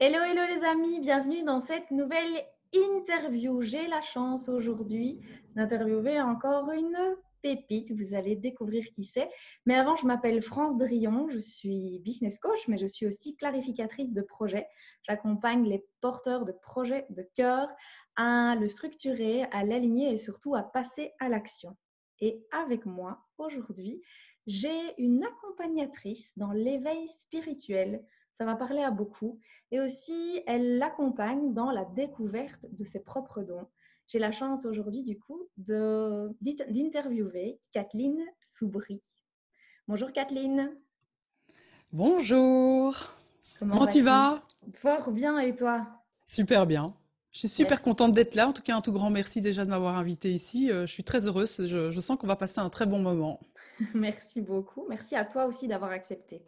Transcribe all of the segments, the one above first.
Hello, hello les amis, bienvenue dans cette nouvelle interview. J'ai la chance aujourd'hui d'interviewer encore une pépite. Vous allez découvrir qui c'est. Mais avant, je m'appelle France Drion, je suis business coach, mais je suis aussi clarificatrice de projet. J'accompagne les porteurs de projets de cœur à le structurer, à l'aligner et surtout à passer à l'action. Et avec moi aujourd'hui, j'ai une accompagnatrice dans l'éveil spirituel ça va parler à beaucoup. Et aussi, elle l'accompagne dans la découverte de ses propres dons. J'ai la chance aujourd'hui, du coup, d'interviewer Kathleen Soubry. Bonjour Kathleen. Bonjour. Comment, tu vas? Fort bien et toi? Super bien. Je suis super contente d'être là. En tout cas, un tout grand merci déjà de m'avoir invitée ici. Euh, je suis très heureuse. je sens qu'on va passer un très bon moment. merci beaucoup. Merci à toi aussi d'avoir accepté.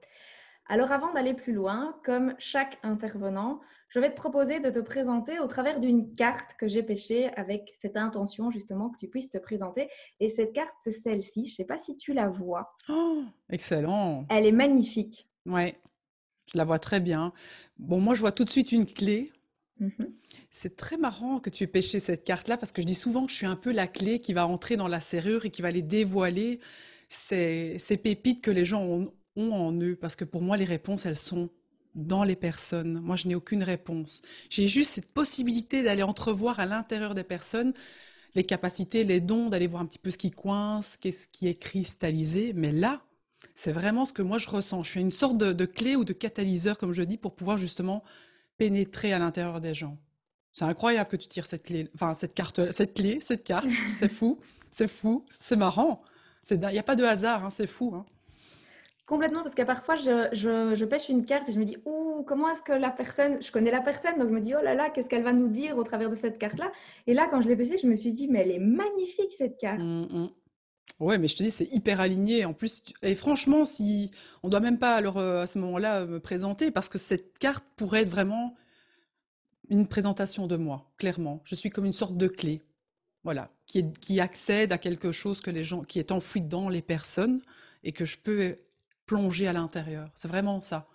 Alors avant d'aller plus loin, comme chaque intervenant, je vais te proposer de te présenter au travers d'une carte que j'ai pêchée avec cette intention justement que tu puisses te présenter. Et cette carte, c'est celle-ci. Je ne sais pas si tu la vois. Oh, excellent. Elle est magnifique. Ouais, je la vois très bien. Bon, moi, je vois tout de suite une clé. Mhm. C'est très marrant que tu aies pêché cette carte-là parce que je dis souvent que je suis un peu la clé qui va entrer dans la serrure et qui va les dévoiler ces, ces pépites que les gens ont, en eux, parce que pour moi, les réponses, elles sont dans les personnes. Moi, je n'ai aucune réponse. J'ai juste cette possibilité d'aller entrevoir à l'intérieur des personnes les capacités, les dons, d'aller voir un petit peu ce qui coince, qu'est-ce qui est cristallisé. Mais là, c'est vraiment ce que moi je ressens. Je suis une sorte de, clé ou de catalyseur, comme je dis, pour pouvoir justement pénétrer à l'intérieur des gens. C'est incroyable que tu tires cette clé, enfin cette carte, cette clé, cette carte. C'est fou, c'est fou, c'est marrant. Il n'y a pas de hasard, hein, c'est fou. Hein. Complètement, parce que parfois, je, pêche une carte et je me dis, ouh, comment est-ce que la personne, je connais la personne, donc je me dis, oh là là, qu'est-ce qu'elle va nous dire au travers de cette carte-là? Et là, quand je l'ai pêchée, je me suis dit, mais elle est magnifique, cette carte. Mmh, mmh. Ouais, mais je te dis, c'est hyper aligné. En plus, et franchement, si on doit même pas alors euh, à ce moment-là me présenter, parce que cette carte pourrait être vraiment une présentation de moi, clairement. Je suis comme une sorte de clé, voilà, qui, qui accède à quelque chose que les gens, qui est enfoui dans les personnes et que je peux plonger à l'intérieur. C'est vraiment ça.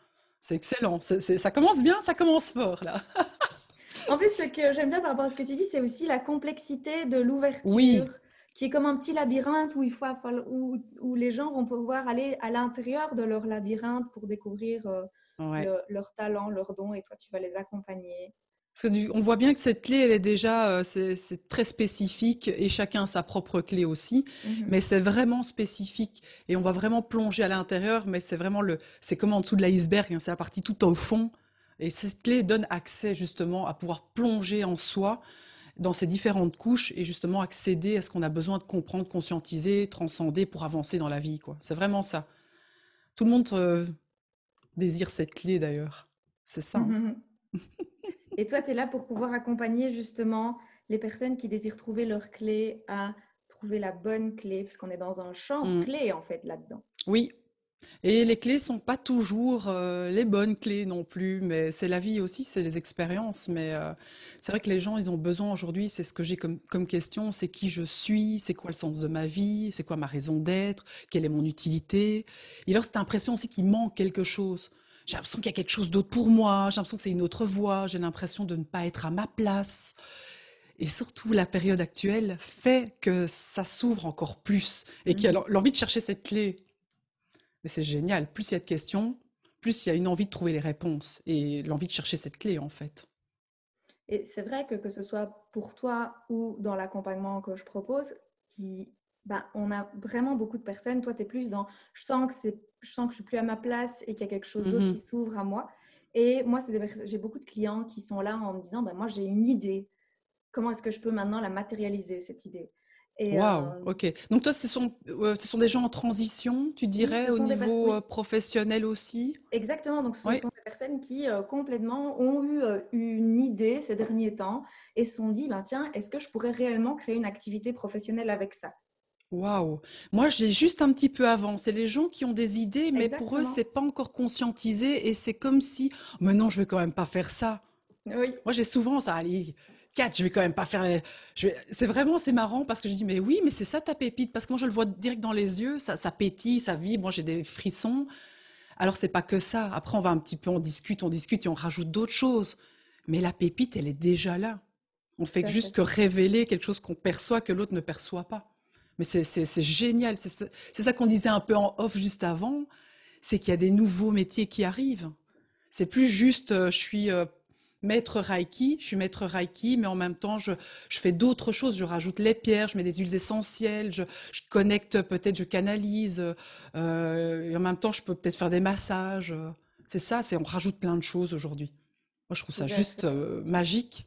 C'est excellent. ça commence bien, ça commence fort là. en plus, ce que j'aime bien par rapport à ce que tu dis, c'est aussi la complexité de l'ouverture. Qui est comme un petit labyrinthe où, il faut, où, où les gens vont pouvoir aller à l'intérieur de leur labyrinthe pour découvrir euh, leur talent, leurs dons, et toi, tu vas les accompagner on voit bien que cette clé, elle est déjà, euh, c'est très spécifique et chacun a sa propre clé aussi, mhm. mais c'est vraiment spécifique et on va vraiment plonger à l'intérieur, mais c'est vraiment le, c'est comme en dessous de l'iceberg, hein, c'est la partie tout au fond. Et cette clé donne accès justement à pouvoir plonger en soi dans ces différentes couches et justement accéder à ce qu'on a besoin de comprendre, conscientiser, transcender pour avancer dans la vie. Quoi. C'est vraiment ça. Tout le monde euh, désire cette clé d'ailleurs. C'est ça. Hein. Mhm. Et toi, tu es là pour pouvoir accompagner justement les personnes qui désirent trouver leur clé à trouver la bonne clé, parce qu'on est dans un champ mm. clé en fait là-dedans. Oui. Et les clés sont pas toujours euh, les bonnes clés non plus, mais c'est la vie aussi, c'est les expériences. Mais euh, c'est vrai que les gens, ils ont besoin aujourd'hui, c'est ce que j'ai comme, comme question, c'est qui je suis, c'est quoi le sens de ma vie, c'est quoi ma raison d'être, quelle est mon utilité. Et alors, c'est l'impression aussi qu'il manque quelque chose j'ai l'impression qu'il y a quelque chose d'autre pour moi, j'ai l'impression que c'est une autre voie, j'ai l'impression de ne pas être à ma place. Et surtout, la période actuelle fait que ça s'ouvre encore plus et qu'il y a mmh. l'envie de chercher cette clé. Mais c'est génial. Plus il y a de questions, plus il y a une envie de trouver les réponses et l'envie de chercher cette clé, en fait. Et c'est vrai que que ce soit pour toi ou dans l'accompagnement que je propose, qui bah, on a vraiment beaucoup de personnes. Toi, tu es plus dans je sens que c'est je sens que je suis plus à ma place et qu'il y a quelque chose d'autre mmh qui s'ouvre à moi. Et moi, j'ai beaucoup de clients qui sont là en me disant bah, moi, j'ai une idée. Comment est-ce que je peux maintenant la matérialiser, cette idée? Waouh, euh, ok. Donc toi, ce sont, euh, ce sont des gens en transition, tu dirais, au niveau euh, professionnel aussi? Exactement, donc ce sont des personnes qui complètement ont eu une idée ces derniers temps et se sont dit, ben, tiens, est-ce que je pourrais réellement créer une activité professionnelle avec ça? Waouh! Moi, j'ai juste un petit peu avant. C'est les gens qui ont des idées, mais pour eux, c'est pas encore conscientisé et c'est comme si, mais non, je vais quand même pas faire ça. Oui. Moi, j'ai souvent ça. Allez, Kat, je vais quand même pas faire. Les... C'est vraiment, c'est marrant parce que je dis, mais oui, mais c'est ça ta pépite. Parce que moi, je le vois direct dans les yeux, ça, ça pétille, ça vibre. Moi, j'ai des frissons. Alors c'est pas que ça. Après on va un petit peu, on discute, on discute et on rajoute d'autres choses. Mais la pépite, elle est déjà là. On fait juste que révéler quelque chose qu'on perçoit que l'autre ne perçoit pas. Mais c'est génial. C'est ça qu'on disait un peu en off juste avant. C'est qu'il y a des nouveaux métiers qui arrivent. C'est plus juste, euh, je suis euh, maître Reiki, je suis maître Reiki, mais en même temps, je, fais d'autres choses. Je rajoute les pierres, je mets des huiles essentielles, je, connecte peut-être, je canalise. Euh, et en même temps, je peux peut-être faire des massages. C'est ça, c'est on rajoute plein de choses aujourd'hui. Moi, je trouve ça juste magique.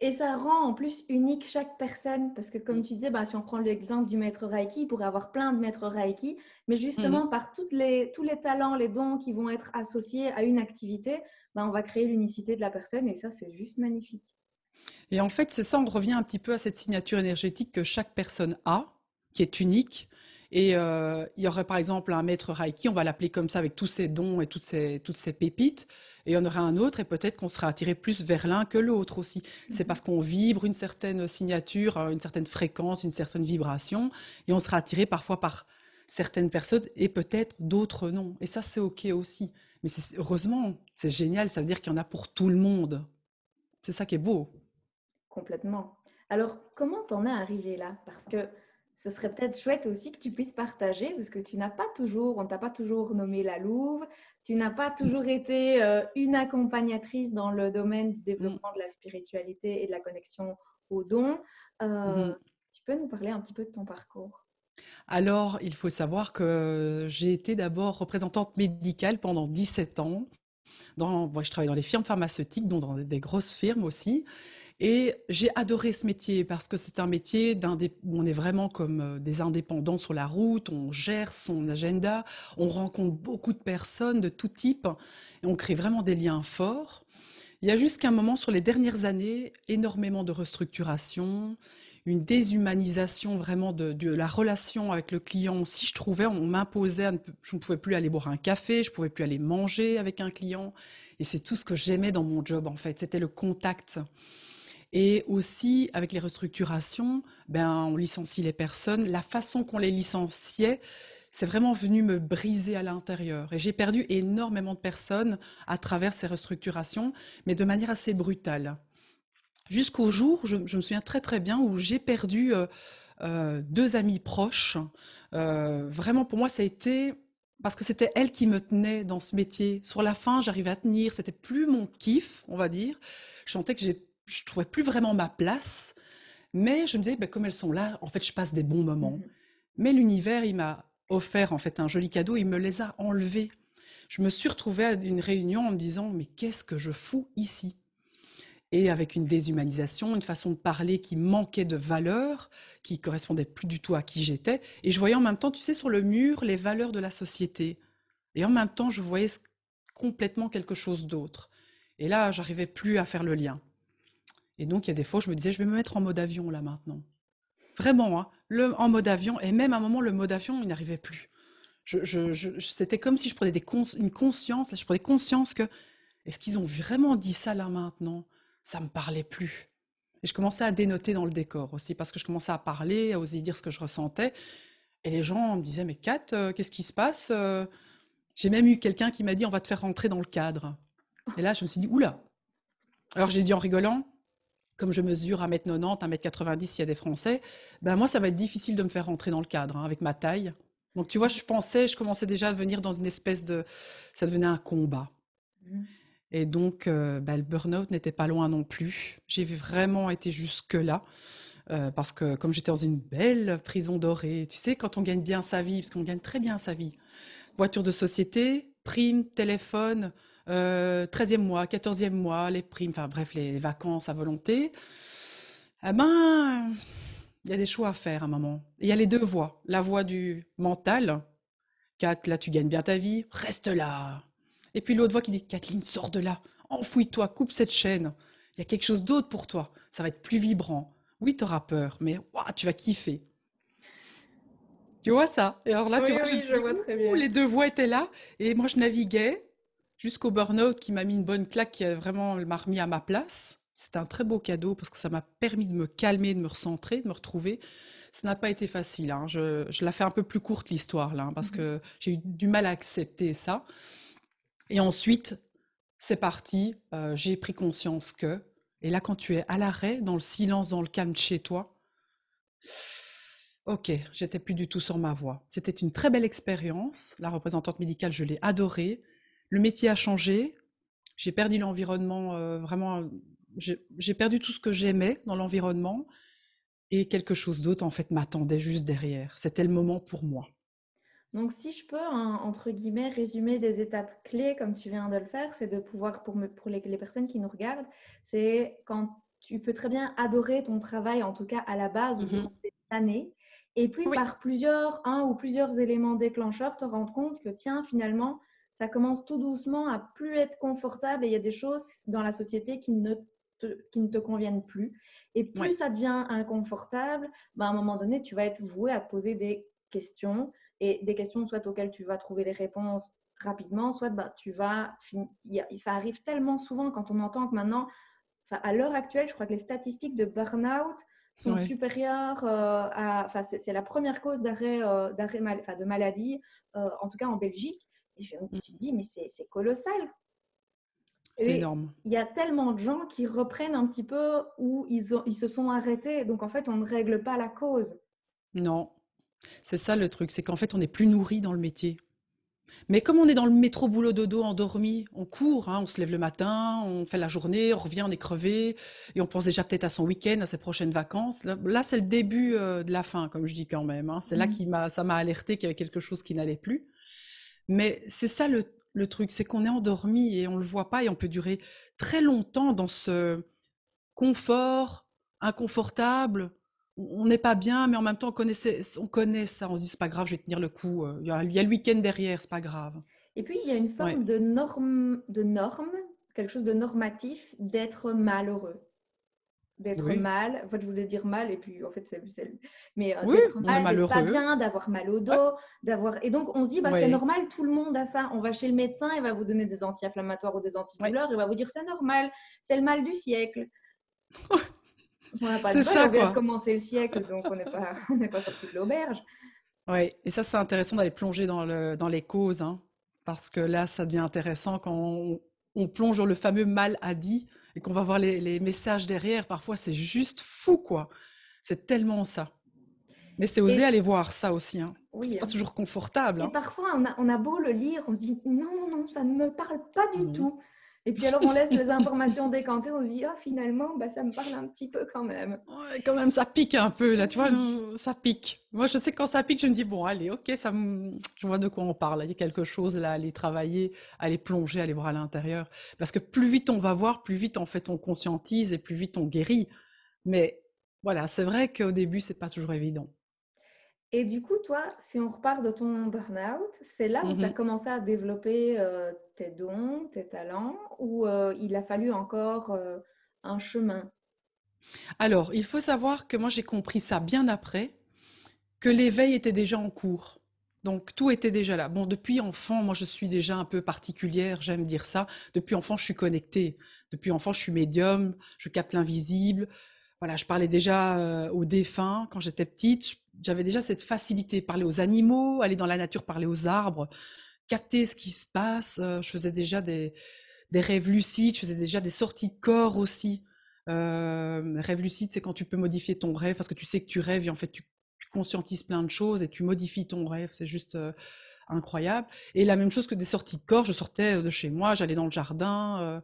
Et ça rend en plus unique chaque personne, parce que comme mm. tu disais, bah, si on prend l'exemple du maître Reiki, il pourrait avoir plein de maîtres Reiki, mais justement mm. par toutes les, tous les talents, les dons qui vont être associés à une activité, bah, on va créer l'unicité de la personne et ça, c'est juste magnifique. Et en fait, c'est ça, on revient un petit peu à cette signature énergétique que chaque personne a, qui est unique. Et euh, il y aurait par exemple un maître Reiki, on va l'appeler comme ça avec tous ses dons et toutes ses, toutes ses pépites et il y en aura un autre, et peut-être qu'on sera attiré plus vers l'un que l'autre aussi. C'est mhm. parce qu'on vibre une certaine signature, une certaine fréquence, une certaine vibration, et on sera attiré parfois par certaines personnes et peut-être d'autres non. Et ça, c'est OK aussi. Mais heureusement, c'est génial, ça veut dire qu'il y en a pour tout le monde. C'est ça qui est beau. Complètement. Alors, comment t'en es arrivé là? Parce que ce serait peut-être chouette aussi que tu puisses partager, parce que tu n'as pas toujours, on t'a pas toujours nommé la Louve, tu n'as pas toujours été euh, une accompagnatrice dans le domaine du développement de la spiritualité et de la connexion aux dons. Euh, mhm. Tu peux nous parler un petit peu de ton parcours? Alors, il faut savoir que j'ai été d'abord représentante médicale pendant 17 ans. Dans, je travaille dans les firmes pharmaceutiques, dont dans des grosses firmes aussi. Et j'ai adoré ce métier parce que c'est un métier où on est vraiment comme euh, des indépendants sur la route, on gère son agenda, on rencontre beaucoup de personnes de tout type et on crée vraiment des liens forts. Il y a jusqu'à un moment sur les dernières années, énormément de restructuration, une déshumanisation vraiment de, la relation avec le client. Si je trouvais, on m'imposait, je ne pouvais plus aller boire un café, je ne pouvais plus aller manger avec un client. Et c'est tout ce que j'aimais dans mon job en fait, c'était le contact. Et aussi, avec les restructurations, ben, on licencie les personnes. La façon qu'on les licenciait, c'est vraiment venu me briser à l'intérieur. Et j'ai perdu énormément de personnes à travers ces restructurations, mais de manière assez brutale. Jusqu'au jour, je, me souviens très très bien, où j'ai perdu euh, euh, deux amis proches. Euh, vraiment, pour moi, ça a été parce que c'était elle qui me tenait dans ce métier. Sur la fin, j'arrivais à tenir. C'était plus mon kiff, on va dire. Je sentais que j'ai je trouvais plus vraiment ma place. Mais je me disais, ben, comme elles sont là, en fait, je passe des bons moments. Mmh mais l'univers, il m'a offert en fait un joli cadeau, il me les a enlevés. Je me suis retrouvée à une réunion en me disant, mais qu'est-ce que je fous ici? Et avec une déshumanisation, une façon de parler qui manquait de valeur, qui correspondait plus du tout à qui j'étais. Et je voyais en même temps, tu sais, sur le mur, les valeurs de la société. Et en même temps, je voyais complètement quelque chose d'autre. Et là, j'arrivais plus à faire le lien. Et donc, il y a des fois, je me disais, je vais me mettre en mode avion là maintenant. Vraiment, hein, en mode avion. Et même à un moment, le mode avion, il n'arrivait plus. C'était comme si je prenais une conscience, je prenais conscience que, est-ce qu'ils ont vraiment dit ça là maintenant? Ça me parlait plus. Et je commençais à dénoter dans le décor aussi, parce que je commençais à parler, à oser dire ce que je ressentais. Et les gens me disaient, mais Kat, euh, qu'est-ce qui se passe euh? J'ai même eu quelqu'un qui m'a dit, on va te faire rentrer dans le cadre. Et là, je me suis dit, oula. Alors j'ai dit en rigolant, comme je mesure 1m90, 1m90 s'il y a des Français, ben moi, ça va être difficile de me faire rentrer dans le cadre hein, avec ma taille. Donc, tu vois, je pensais, je commençais déjà à venir dans une espèce de... Ça devenait un combat. Mmh. Et donc, euh, ben, le burn-out n'était pas loin non plus. J'ai vraiment été jusque-là. Euh, parce que comme j'étais dans une belle prison dorée, tu sais, quand on gagne bien sa vie, parce qu'on gagne très bien sa vie, voiture de société, prime, téléphone, 13e euh, mois, 14e mois, les primes, enfin bref, les vacances à volonté, eh ben, il y a des choix à faire à un moment. Il y a les deux voies. La voie du mental, Kat, là tu gagnes bien ta vie, reste là. Et puis l'autre voix qui dit, Kathleen, sors de là, enfouis-toi, coupe cette chaîne. Il y a quelque chose d'autre pour toi. Ça va être plus vibrant. Oui, tu auras peur, mais tu vas kiffer. Tu vois ça? Et alors là, tu vois, je vois très bien. les deux voies étaient là, et moi je naviguais jusqu'au burn-out qui m'a mis une bonne claque, qui a vraiment m'a remis à ma place. C'était un très beau cadeau parce que ça m'a permis de me calmer, de me recentrer, de me retrouver. ça n'a pas été facile. Hein. Je, je, la fais un peu plus courte l'histoire là, hein, parce mmh que j'ai eu du mal à accepter ça. Et ensuite, c'est parti. Euh, j'ai pris conscience que. Et là, quand tu es à l'arrêt, dans le silence, dans le calme de chez toi, ok, j'étais plus du tout sur ma voie. C'était une très belle expérience. La représentante médicale, je l'ai adorée. Le métier a changé. J'ai perdu l'environnement, euh, vraiment, j'ai perdu tout ce que j'aimais dans l'environnement. Et quelque chose d'autre, en fait, m'attendait juste derrière. C'était le moment pour moi. Donc, si je peux, entre guillemets, résumer des étapes clés comme tu viens de le faire, c'est de pouvoir, pour, pour les, personnes qui nous regardent, c'est quand tu peux très bien adorer ton travail, en tout cas à la base, mmh des années, et puis par plusieurs, un ou plusieurs éléments déclencheurs, te rendre compte que, tiens, finalement, ça commence tout doucement à plus être confortable et il y a des choses dans la société qui ne qui ne te conviennent plus. Et plus ça devient inconfortable, ben à un moment donné, tu vas être voué à te poser des questions et des questions soit auxquelles tu vas trouver les réponses rapidement, soit bah, tu vas... Ça arrive tellement souvent quand on entend que maintenant, à l'heure actuelle, je crois que les statistiques de burn-out sont supérieures euh, à... Enfin, c'est la première cause d'arrêt euh, de maladie, euh, en tout cas en Belgique. Et je me suis dit, mais c'est colossal. C'est énorme. Il y a tellement de gens qui reprennent un petit peu où ils, ont, ils se sont arrêtés. Donc, en fait, on ne règle pas la cause. Non. C'est ça le truc, c'est qu'en fait, on n'est plus nourri dans le métier. Mais comme on est dans le métro boulot dodo endormi, on court, hein, on se lève le matin, on fait la journée, on revient, on est crevé, et on pense déjà peut-être à son week-end, à ses prochaines vacances. Là, c'est le début euh, de la fin, comme je dis quand même. Hein. C'est là mmh. que ça m'a alerté qu'il y avait quelque chose qui n'allait plus. Mais c'est ça le, le truc, c'est qu'on est endormi et on ne le voit pas et on peut durer très longtemps dans ce confort inconfortable. On n'est pas bien, mais en même temps, on, connaissait, on connaît ça. On se dit, c'est pas grave, je vais tenir le coup. Euh, il y a, le week-end derrière, c'est pas grave. Et puis, il y a une forme de, norme, de norme, quelque chose de normatif, d'être malheureux d'être mal. En fait, je voulais dire mal, et puis en fait, c'est. Mais euh, d'être mal, d'être pas bien, d'avoir mal au dos, d'avoir. Et donc, on se dit, bah, c'est normal, tout le monde a ça. On va chez le médecin, il va vous donner des anti-inflammatoires ou des antidouleurs, il va vous dire, c'est normal, c'est le mal du siècle. on n'a pas de ça, on vient de commencer le siècle, donc on n'est pas, pas sorti de l'auberge. Oui, et ça, c'est intéressant d'aller plonger dans, le, dans les causes, hein, parce que là, ça devient intéressant quand on, on plonge dans le fameux mal à dit et qu'on va voir les, messages derrière, parfois c'est juste fou, quoi. C'est tellement ça. Mais c'est oser aller voir ça aussi. Hein. Oui, c'est pas hein. toujours confortable. Et hein. parfois, on a, on a, beau le lire, on se dit non, non, non, ça ne me parle pas du tout. Et puis alors, on laisse les informations décanter, on se dit, ah, finalement, bah, ça me parle un petit peu quand même. Ouais, quand même, ça pique un peu, là, tu vois, ça pique. Moi, je sais quand ça pique, je me dis, bon, allez, ok, ça je vois de quoi on parle. Il y a quelque chose là, aller travailler, aller plonger, aller voir à l'intérieur. Parce que plus vite on va voir, plus vite, en fait, on conscientise et plus vite on guérit. Mais voilà, c'est vrai qu'au début, c'est pas toujours évident. Et du coup, toi, si on repart de ton burn-out, c'est là où tu as commencé à développer euh, tes dons, tes talents, ou euh, il a fallu encore euh, un chemin? Alors, il faut savoir que moi, j'ai compris ça bien après, que l'éveil était déjà en cours. Donc, tout était déjà là. Bon, depuis enfant, moi, je suis déjà un peu particulière, j'aime dire ça. Depuis enfant, je suis connectée. Depuis enfant, je suis médium, je capte l'invisible. Voilà, je parlais déjà aux défunts quand j'étais petite j'avais déjà cette facilité, parler aux animaux, aller dans la nature, parler aux arbres, capter ce qui se passe. Euh, je faisais déjà des, des rêves lucides, je faisais déjà des sorties de corps aussi. Euh, rêve lucide, c'est quand tu peux modifier ton rêve parce que tu sais que tu rêves et en fait tu, conscientises plein de choses et tu modifies ton rêve. C'est juste euh, incroyable. Et la même chose que des sorties de corps, je sortais de chez moi, j'allais dans le jardin.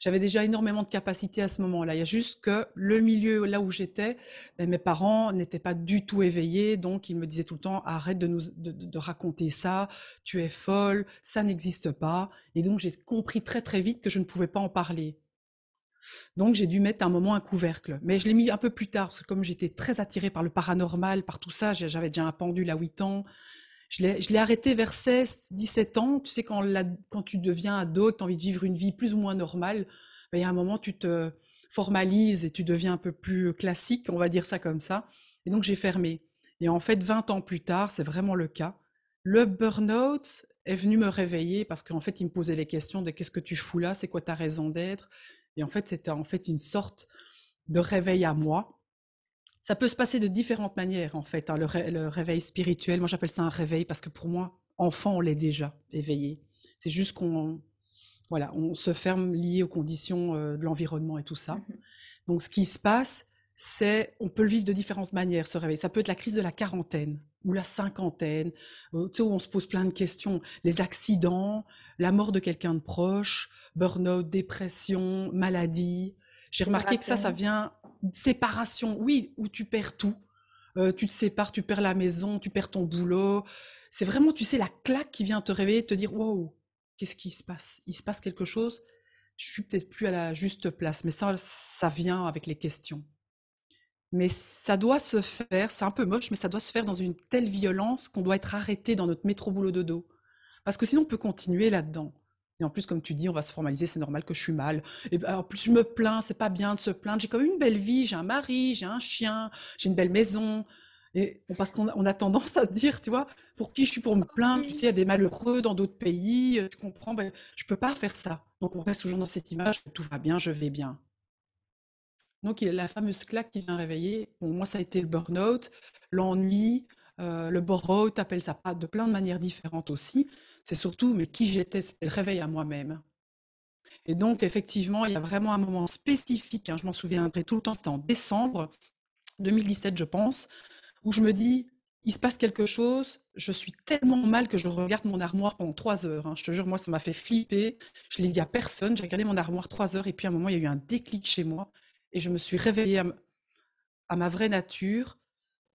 J'avais déjà énormément de capacités à ce moment-là. Il y a juste que le milieu là où j'étais, ben, mes parents n'étaient pas du tout éveillés, donc ils me disaient tout le temps arrête de, raconter ça, tu es folle, ça n'existe pas. Et donc j'ai compris très très vite que je ne pouvais pas en parler. Donc j'ai dû mettre un moment un couvercle, mais je l'ai mis un peu plus tard parce que comme j'étais très attirée par le paranormal, par tout ça, j'avais déjà un pendule à 8 ans. Je l'ai arrêté vers 16, 17 ans. Tu sais, quand, quand tu deviens ado que tu as envie de vivre une vie plus ou moins normale, ben, il y a un moment, tu te formalises et tu deviens un peu plus classique, on va dire ça comme ça. Et donc, j'ai fermé. Et en fait, 20 ans plus tard, c'est vraiment le cas. Le burn-out est venu me réveiller parce qu'en fait, il me posait les questions de qu'est-ce que tu fous là, c'est quoi ta raison d'être? Et en fait, c'était en fait une sorte de réveil à moi Ça peut se passer de différentes manières, en fait, hein, le, réveil spirituel. Moi, j'appelle ça un réveil parce que pour moi, enfant, on l'est déjà éveillé. C'est juste qu'on voilà, on se ferme lié aux conditions euh, de l'environnement et tout ça. Mmh Donc, ce qui se passe, c'est, on peut le vivre de différentes manières, ce réveil. Ça peut être la crise de la quarantaine ou la cinquantaine, euh, où on se pose plein de questions. Les accidents, la mort de quelqu'un de proche, burn-out, dépression, maladie. J'ai remarqué que ça, ça vient séparation, oui, où tu perds tout. Euh, tu te sépares, tu perds la maison, tu perds ton boulot. C'est vraiment, tu sais, la claque qui vient te réveiller, te dire, wow, qu'est-ce qui se passe? Il se passe quelque chose, je suis peut-être plus à la juste place, mais ça, ça vient avec les questions. Mais ça doit se faire, c'est un peu moche, mais ça doit se faire dans une telle violence qu'on doit être arrêté dans notre métro boulot de dos. Parce que sinon, on peut continuer là-dedans. Et en plus, comme tu dis, on va se formaliser, c'est normal que je suis mal. Et ben, en plus, je me plains, c'est pas bien de se plaindre. J'ai quand même une belle vie, j'ai un mari, j'ai un chien, j'ai une belle maison. Et parce qu'on a, tendance à dire, tu vois, pour qui je suis pour me plaindre, tu sais, il y a des malheureux dans d'autres pays, euh, tu comprends, ben, je ne peux pas faire ça. Donc on reste toujours dans cette image, tout va bien, je vais bien. Donc il y a la fameuse claque qui vient réveiller. Bon, moi, ça a été le burn-out, l'ennui, euh, le bore-out, appelle ça de plein de manières différentes aussi. C'est surtout, mais qui j'étais, c'était le réveil à moi-même. Et donc, effectivement, il y a vraiment un moment spécifique, hein, je m'en souviendrai tout le temps, c'était en décembre 2017, je pense, où je me dis, il se passe quelque chose, je suis tellement mal que je regarde mon armoire pendant trois heures. Hein. Je te jure, moi, ça m'a fait flipper. Je l'ai dit à personne. J'ai regardé mon armoire trois heures et puis à un moment, il y a eu un déclic chez moi et je me suis réveillée à, ma vraie nature.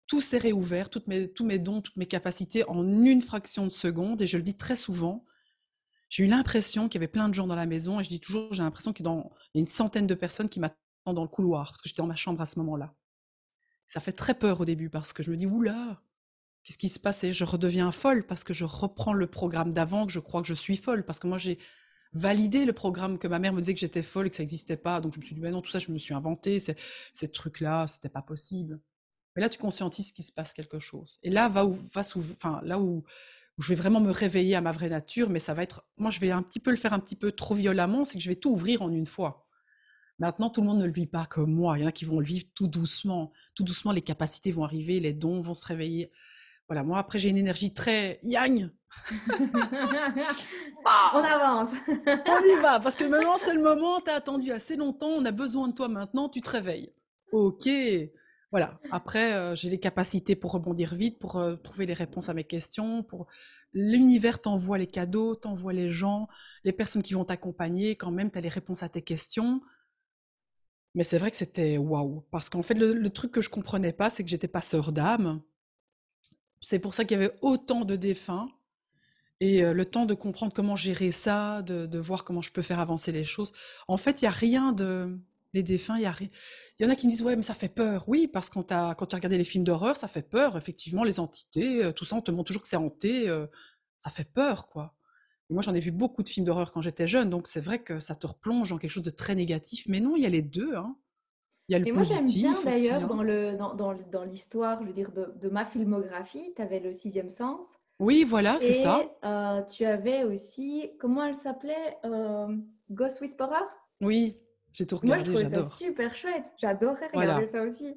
Tout s'est réouvert, tous mes dons, toutes mes capacités en une fraction de seconde. Et je le dis très souvent, j'ai eu l'impression qu'il y avait plein de gens dans la maison et je dis toujours, j'ai l'impression qu'il y a une centaine de personnes qui m'attendent dans le couloir parce que j'étais dans ma chambre à ce moment-là. Ça fait très peur au début parce que je me dis, oula, qu'est-ce qui se passe? Et je redeviens folle parce que je reprends le programme d'avant, que je crois que je suis folle, parce que moi j'ai validé le programme que ma mère me disait que j'étais folle, que ça n'existait pas. Donc je me suis dit, mais non, tout ça, je me suis inventé, ces trucs-là, c'était pas possible. Mais là, tu conscientises qu'il se passe quelque chose. Et là, va où, va enfin, là où, où, je vais vraiment me réveiller à ma vraie nature, mais ça va être, moi, je vais un petit peu le faire un petit peu trop violemment, c'est que je vais tout ouvrir en une fois. Maintenant, tout le monde ne le vit pas comme moi. Il y en a qui vont le vivre tout doucement. Tout doucement, les capacités vont arriver, les dons vont se réveiller. Voilà, moi, après, j'ai une énergie très yang. on avance. on y va, parce que maintenant, c'est le moment. Tu as attendu assez longtemps. On a besoin de toi maintenant. Tu te réveilles. OK. Voilà. Après, euh, j'ai les capacités pour rebondir vite, pour euh, trouver les réponses à mes questions, pour l'univers t'envoie les cadeaux, t'envoie les gens, les personnes qui vont t'accompagner. Quand même, tu as les réponses à tes questions. Mais c'est vrai que c'était waouh. Parce qu'en fait, le, truc que je comprenais pas, c'est que j'étais pas sœur d'âme. C'est pour ça qu'il y avait autant de défunts. Et le temps de comprendre comment gérer ça, de, voir comment je peux faire avancer les choses. En fait, il n'y a rien de. Les défunts, il y a y en a qui me disent Ouais, mais ça fait peur. Oui, parce que quand tu as, regardé les films d'horreur, ça fait peur. Effectivement, les entités, tout ça, on te montre toujours que c'est hanté. ça fait peur, quoi moi, j'en ai vu beaucoup de films d'horreur quand j'étais jeune, donc c'est vrai que ça te replonge dans quelque chose de très négatif. Mais non, il y a les deux. Hein. Il y a le moi, j'aime bien d'ailleurs hein. dans, le, dans, dans, l'histoire, je veux dire, de, de ma filmographie, tu avais le sixième sens. Oui, voilà, c'est ça. Euh, tu avais aussi, comment elle s'appelait euh, Ghost Whisperer? Oui, j'ai tout regardé, Moi, je trouvais ça super chouette. J'adorais regarder ça aussi.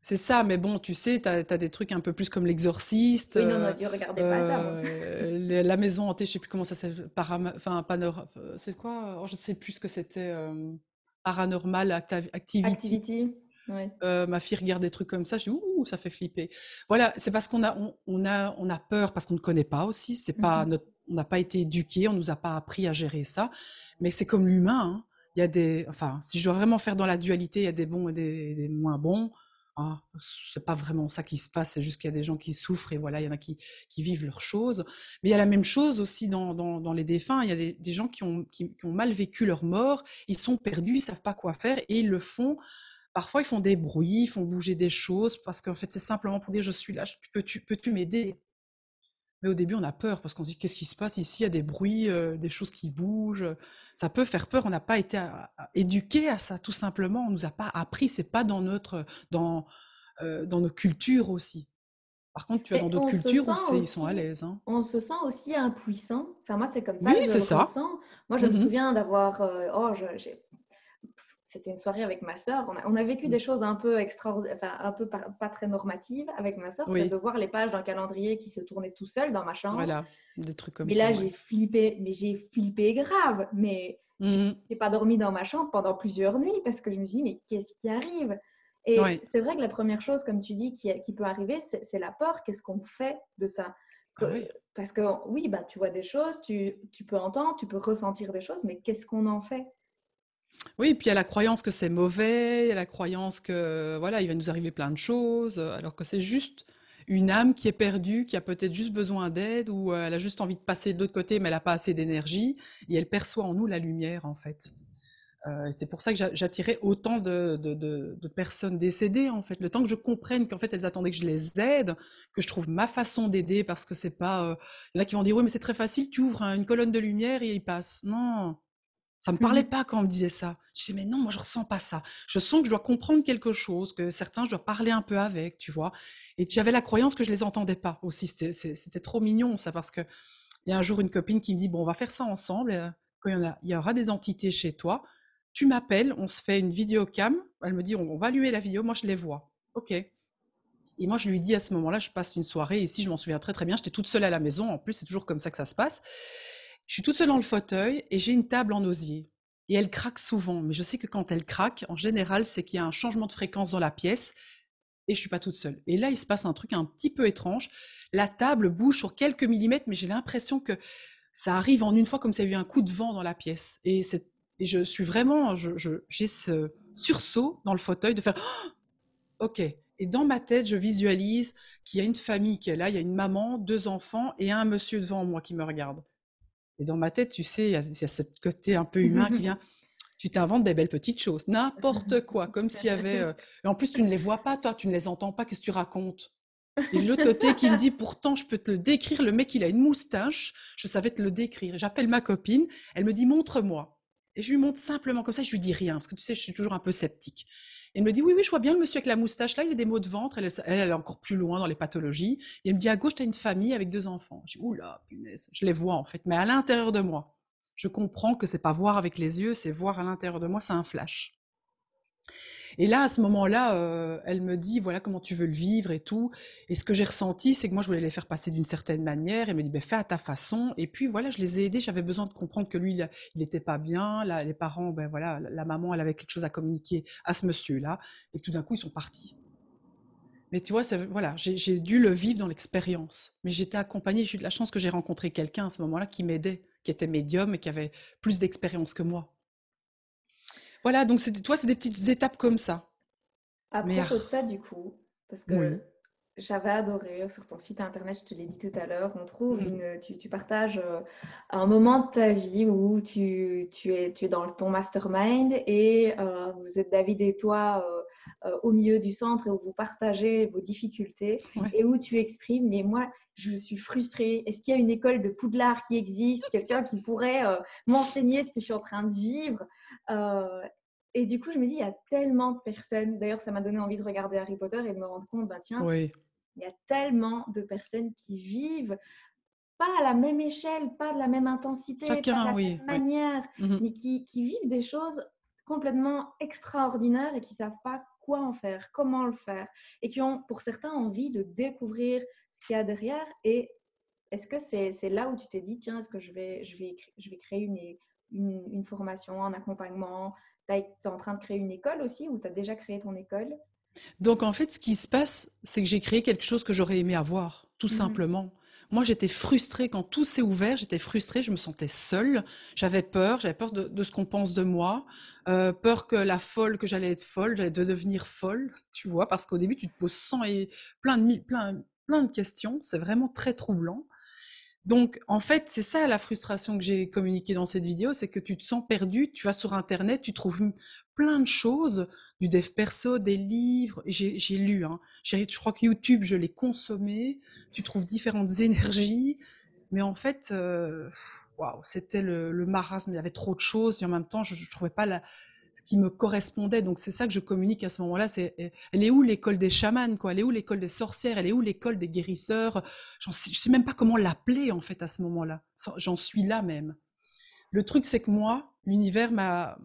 C'est ça, mais bon, tu sais, tu as, des trucs un peu plus comme l'exorciste. Oui, non, non, tu regardais pas ça. Euh, la maison hantée, je sais plus comment ça s'appelle. Enfin, euh, c'est quoi oh, Je sais plus ce que c'était. Euh, paranormal Activity. Activity. ma fille regarde des trucs comme ça, je dis ouh, ça fait flipper. Voilà, c'est parce qu'on a, on, a, on a peur parce qu'on ne connaît pas aussi. C'est pas notre, on n'a pas été éduqué, on nous a pas appris à gérer ça. Mais c'est comme l'humain. Hein. Il y a des, enfin, si je dois vraiment faire dans la dualité, il y a des bons et des moins bons. Ah, c'est pas vraiment ça qui se passe, c'est juste qu'il y a des gens qui souffrent et voilà, il y en a qui, qui vivent leurs choses. Mais il y a la même chose aussi dans, dans, les défunts. Il y a des, des gens qui ont, qui, ont, mal vécu leur mort, ils sont perdus, ils savent pas quoi faire et ils le font. Parfois, ils font des bruits, ils font bouger des choses parce qu'en fait, c'est simplement pour dire je suis là, peux-tu peux m'aider? Mais au début, on a peur parce qu'on se dit qu'est-ce qui se passe ici? Il y a des bruits, euh, des choses qui bougent. Ça peut faire peur. On n'a pas été éduqué à ça, tout simplement. On nous a pas appris. C'est pas dans notre, dans, euh, dans nos cultures aussi. Par contre, tu as dans d'autres cultures où ils sont à l'aise. Hein. On se sent aussi impuissant. Enfin, moi, c'est comme ça. Oui, c'est ça. Moi, je me mmh souviens d'avoir. Euh, oh, c'était une soirée avec ma sœur. On a, vécu des choses un peu extraordinaires, enfin, un peu pas, très normatives avec ma sœur. C'est de voir les pages d'un calendrier qui se tournait tout seul dans ma chambre. Voilà, des trucs comme ça. Mais là, j'ai flippé, mais j'ai flippé grave. Mais je n'ai pas dormi dans ma chambre pendant plusieurs nuits parce que je me suis dit, mais qu'est-ce qui arrive? Et c'est vrai que la première chose, comme tu dis, qui, qui peut arriver, c'est la peur. Qu'est-ce qu'on fait de ça? Ah Parce que oui, bah, tu vois des choses, tu, tu peux entendre, tu peux ressentir des choses, mais qu'est-ce qu'on en fait? Oui, puis il y a la croyance que c'est mauvais, il y a la croyance que voilà, il va nous arriver plein de choses, alors que c'est juste une âme qui est perdue, qui a peut-être juste besoin d'aide ou elle a juste envie de passer de l'autre côté, mais elle n'a pas assez d'énergie et elle perçoit en nous la lumière en fait. Euh, c'est pour ça que j'attirais autant de, personnes décédées en fait. Le temps que je comprenne qu'en fait elles attendaient que je les aide, que je trouve ma façon d'aider parce que c'est pas. Euh, a qui vont dire oui mais c'est très facile, tu ouvres une colonne de lumière et il passe. Non, ça me parlait mmh pas quand on me disait ça. Je disais, mais non, moi, je ressens pas ça. Je sens que je dois comprendre quelque chose, que certains, je dois parler un peu avec, tu vois. Et j'avais la croyance que je les entendais pas aussi. C'était trop mignon, ça, parce que il y a un jour une copine qui me dit, bon, on va faire ça ensemble. Euh, quand il y, en a, il y aura des entités chez toi, tu m'appelles, on se fait une vidéocam. Elle me dit, on, va allumer la vidéo, moi, je les vois. OK. Et moi, je lui dis à ce moment-là, je passe une soirée, ici, je m'en souviens très très bien, j'étais toute seule à la maison, en plus, c'est toujours comme ça que ça se passe. Je suis toute seule dans le fauteuil et j'ai une table en osier. Et elle craque souvent, mais je sais que quand elle craque, en général, c'est qu'il y a un changement de fréquence dans la pièce et je suis pas toute seule. Et là, il se passe un truc un petit peu étrange. La table bouge sur quelques millimètres, mais j'ai l'impression que ça arrive en une fois comme s'il y a eu un coup de vent dans la pièce. Et, je suis vraiment, j'ai ce sursaut dans le fauteuil de faire OK. Et dans ma tête, je visualise qu'il y a une famille qui est là, il y a une maman, deux enfants et un monsieur devant moi qui me regarde. Et dans ma tête, tu sais, il y, a ce côté un peu humain qui vient. Tu t'inventes des belles petites choses, n'importe quoi, comme s'il y avait. Euh, et en plus, tu ne les vois pas, toi, tu ne les entends pas. Qu'est-ce que tu racontes? Et l'autre côté qui me dit pourtant, je peux te le décrire. Le mec, il a une moustache. Je savais te le décrire. J'appelle ma copine. Elle me dit montre-moi. Et je lui montre simplement comme ça. Je lui dis rien parce que tu sais, je suis toujours un peu sceptique. Elle me dit oui, oui, je vois bien le monsieur avec la moustache là, il a des maux de ventre. Elle, elle, est encore plus loin dans les pathologies. Et elle me dit à gauche, tu as une famille avec deux enfants. Je dis oula, punaise, je les vois en fait, mais à l'intérieur de moi. Je comprends que c'est pas voir avec les yeux, c'est voir à l'intérieur de moi, c'est un flash. Et là, à ce moment-là, euh, elle me dit, voilà comment tu veux le vivre et tout. Et ce que j'ai ressenti, c'est que moi, je voulais les faire passer d'une certaine manière. Elle me dit, ben, fais à ta façon. Et puis, voilà, je les ai aidés. J'avais besoin de comprendre que lui, il n'était pas bien. Les parents, ben voilà, la maman, elle avait quelque chose à communiquer à ce monsieur-là. Et tout d'un coup, ils sont partis. Mais tu vois, voilà, j'ai dû le vivre dans l'expérience. Mais j'étais accompagnée, j'ai eu de la chance que j'ai rencontré quelqu'un à ce moment-là qui m'aidait, qui était médium et qui avait plus d'expérience que moi. Voilà, donc toi, c'est des petites étapes comme ça. À propos de ça, du coup, parce que j'avais adoré sur ton site internet, je te l'ai dit tout à l'heure, on trouve mmh. une, tu, partages euh, un moment de ta vie où tu, tu, es, tu es dans ton mastermind et euh, vous êtes David et toi euh, au milieu du centre et où vous partagez vos difficultés et où tu exprimes, mais moi, je suis frustrée. Est-ce qu'il y a une école de Poudlard qui existe Quelqu'un qui pourrait m'enseigner ce que je suis en train de vivre et du coup, je me dis, il y a tellement de personnes. D'ailleurs, ça m'a donné envie de regarder Harry Potter et de me rendre compte, bah tiens, il y a tellement de personnes qui vivent pas à la même échelle, pas de la même intensité, pas de la même manière, mmh mais qui, qui, vivent des choses complètement extraordinaires et qui savent pas quoi en faire, comment le faire, et qui ont pour certains envie de découvrir ce qu'il y a derrière. Et est-ce que c'est là où tu t'es dit, tiens, est-ce que je vais, je vais, je vais créer une, une, une formation, un accompagnement? Tu es en train de créer une école aussi ou tu as déjà créé ton école? Donc en fait, ce qui se passe, c'est que j'ai créé quelque chose que j'aurais aimé avoir, tout mmh simplement. Moi, j'étais frustrée quand tout s'est ouvert. J'étais frustrée, je me sentais seule. J'avais peur, j'avais peur de, ce qu'on pense de moi, euh, peur que la folle, que j'allais être folle, j'allais devenir folle, tu vois, parce qu'au début, tu te poses 100 et plein de, plein, plein de questions. C'est vraiment très troublant. Donc, en fait, c'est ça la frustration que j'ai communiquée dans cette vidéo, c'est que tu te sens perdu, tu vas sur Internet, tu trouves plein de choses, du dev perso, des livres, j'ai lu, hein. je crois que YouTube, je l'ai consommé, tu trouves différentes énergies, mais en fait, euh, waouh, c'était le, marasme, il y avait trop de choses, et en même temps, je ne trouvais pas la, ce qui me correspondait. Donc c'est ça que je communique à ce moment-là. C'est elle est où l'école des chamans quoi? Elle est où l'école des sorcières? Elle est où l'école des guérisseurs? Je sais, sais même pas comment l'appeler en fait à ce moment-là. J'en suis là même. Le truc c'est que moi, l'univers m'a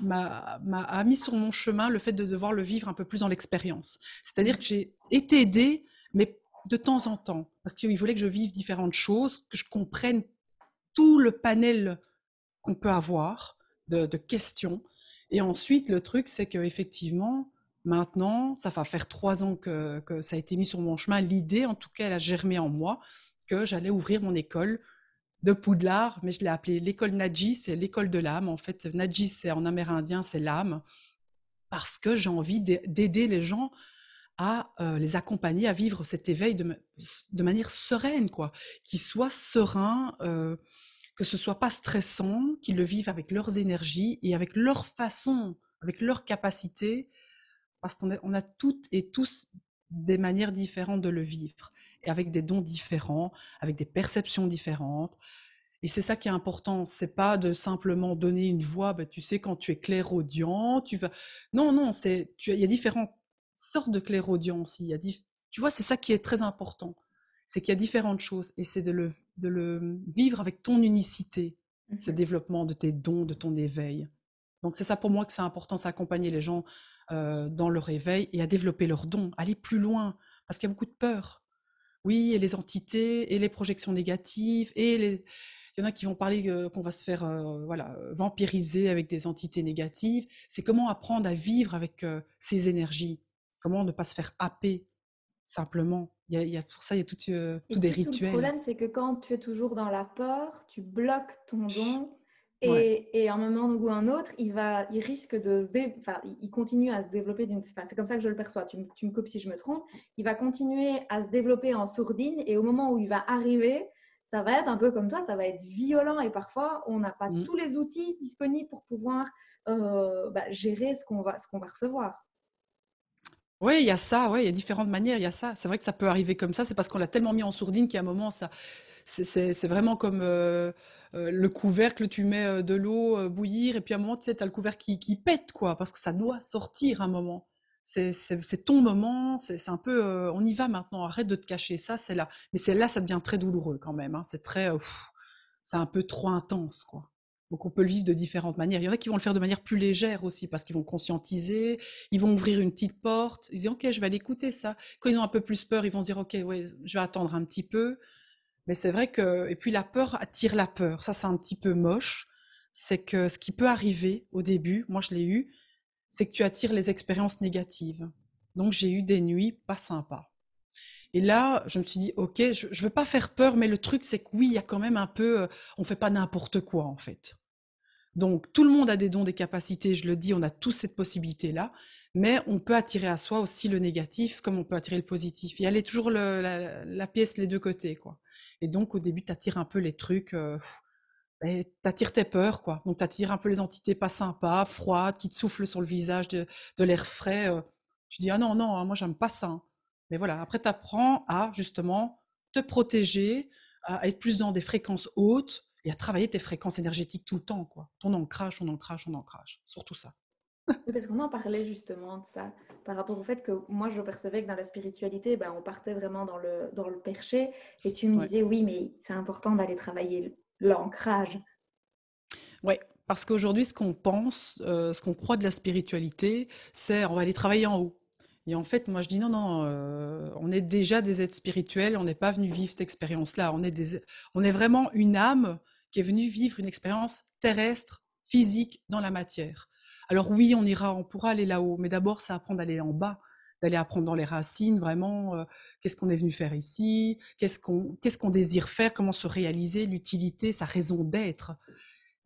m'a mis sur mon chemin le fait de devoir le vivre un peu plus dans l'expérience. C'est-à-dire que j'ai été aidée, mais de temps en temps, parce qu'il voulait que je vive différentes choses, que je comprenne tout le panel qu'on peut avoir de, questions. Et ensuite, le truc, c'est qu'effectivement, maintenant, ça va faire trois ans que, ça a été mis sur mon chemin. L'idée, en tout cas, elle a germé en moi que j'allais ouvrir mon école de Poudlard, mais je l'ai appelée l'école Nadji, c'est l'école de l'âme. En fait, Nadji, c'est en amérindien, c'est l'âme, parce que j'ai envie d'aider les gens à euh, les accompagner à vivre cet éveil de, de manière sereine, quoi, qu'ils soient sereins, euh, que ce soit pas stressant, qu'ils le vivent avec leurs énergies et avec leur façon, avec leur capacité, parce qu'on a, toutes et tous des manières différentes de le vivre et avec des dons différents, avec des perceptions différentes. Et c'est ça qui est important. C'est pas de simplement donner une voix. Ben, tu sais, quand tu es clairaudient, tu vas. Non, non, c'est. il y a différentes sortes de clairaudient aussi. Y a Tu vois, c'est ça qui est très important. C'est qu'il y a différentes choses et c'est de le, de le vivre avec ton unicité, ce mmh développement de tes dons, de ton éveil. Donc c'est ça pour moi que c'est important, c'est accompagner les gens euh, dans leur éveil et à développer leurs dons, aller plus loin, parce qu'il y a beaucoup de peur. Oui, et les entités, et les projections négatives, et les... il y en a qui vont parler qu'on va se faire voilà, vampiriser avec des entités négatives. C'est comment apprendre à vivre avec ces énergies, comment ne pas se faire happer simplement. Il y a, pour ça, il y a tout, des rituels. Le problème, c'est que quand tu es toujours dans la peur, tu bloques ton don et, à un moment ou un autre, il, va, il risque de se enfin, il continue à se développer d'une. Enfin, c'est comme ça que je le perçois. Tu, tu, me coupes si je me trompe. Il va continuer à se développer en sourdine et au moment où il va arriver, ça va être un peu comme toi, ça va être violent et parfois on n'a pas mm. tous les outils disponibles pour pouvoir euh, bah, gérer ce qu'on va, ce qu'on va recevoir. Oui, il y a ça, ouais, il y a différentes manières, il y a ça. C'est vrai que ça peut arriver comme ça, c'est parce qu'on l'a tellement mis en sourdine qu'à un moment, ça, c'est vraiment comme euh, euh, le couvercle, tu mets euh, de l'eau bouillir, et puis à un moment, tu sais, tu le couvercle qui, pète, quoi, parce que ça doit sortir un moment. C'est ton moment, c'est un peu, on y va maintenant, arrête de te cacher ça, c'est là. Mais c'est là, ça devient très douloureux quand même, hein. c'est très, c'est un peu trop intense, quoi. Donc on peut le vivre de différentes manières. Il y en a qui vont le faire de manière plus légère aussi, parce qu'ils vont conscientiser, ils vont ouvrir une petite porte, ils disent ok, je vais aller écouter ça. Quand ils ont un peu plus peur, ils vont dire ok, ouais, je vais attendre un petit peu. Mais c'est vrai que, et puis la peur attire la peur. Ça, c'est un petit peu moche. C'est que ce qui peut arriver au début, moi je l'ai eu, c'est que tu attires les expériences négatives. Donc j'ai eu des nuits pas sympas. Et là, je me suis dit, ok, je ne veux pas faire peur, mais le truc, c'est que oui, il y a quand même un peu, euh, on fait pas n'importe quoi en fait. Donc tout le monde a des dons, des capacités, je le dis, on a tous cette possibilité-là, mais on peut attirer à soi aussi le négatif comme on peut attirer le positif. Il y a toujours la, pièce les deux côtés, quoi. Et donc, au début, tu attires un peu les trucs, euh, tu attires tes peurs, quoi. Donc, tu attires un peu les entités pas sympas, froides, qui te soufflent sur le visage de, l'air frais. Euh. Tu dis, ah non, non, hein, moi, j'aime pas ça. Hein. Mais voilà, après, tu apprends à, justement, te protéger, à être plus dans des fréquences hautes et à travailler tes fréquences énergétiques tout le temps, quoi. Ton ancrage, ton ancrage, ton ancrage. Surtout ça. Parce qu'on en parlait justement de ça, par rapport au fait que moi je percevais que dans la spiritualité, ben, on partait vraiment dans le, dans le perché, et tu me disais oui, mais c'est important d'aller travailler l'ancrage. Oui, parce qu'aujourd'hui, ce qu'on pense, euh, ce qu'on croit de la spiritualité, c'est on va aller travailler en haut. Et en fait, moi je dis non, non, euh, on est déjà des êtres spirituels, on n'est pas venu vivre cette expérience-là, on, est des, on est vraiment une âme qui est venue vivre une expérience terrestre, physique, dans la matière. Alors oui, on ira, on pourra aller là-haut, mais d'abord, c'est apprendre d'aller en bas, d'aller apprendre dans les racines, vraiment, euh, qu'est-ce qu'on est venu faire ici, qu'est-ce qu'on qu'est-ce qu'on désire faire, comment se réaliser, l'utilité, sa raison d'être.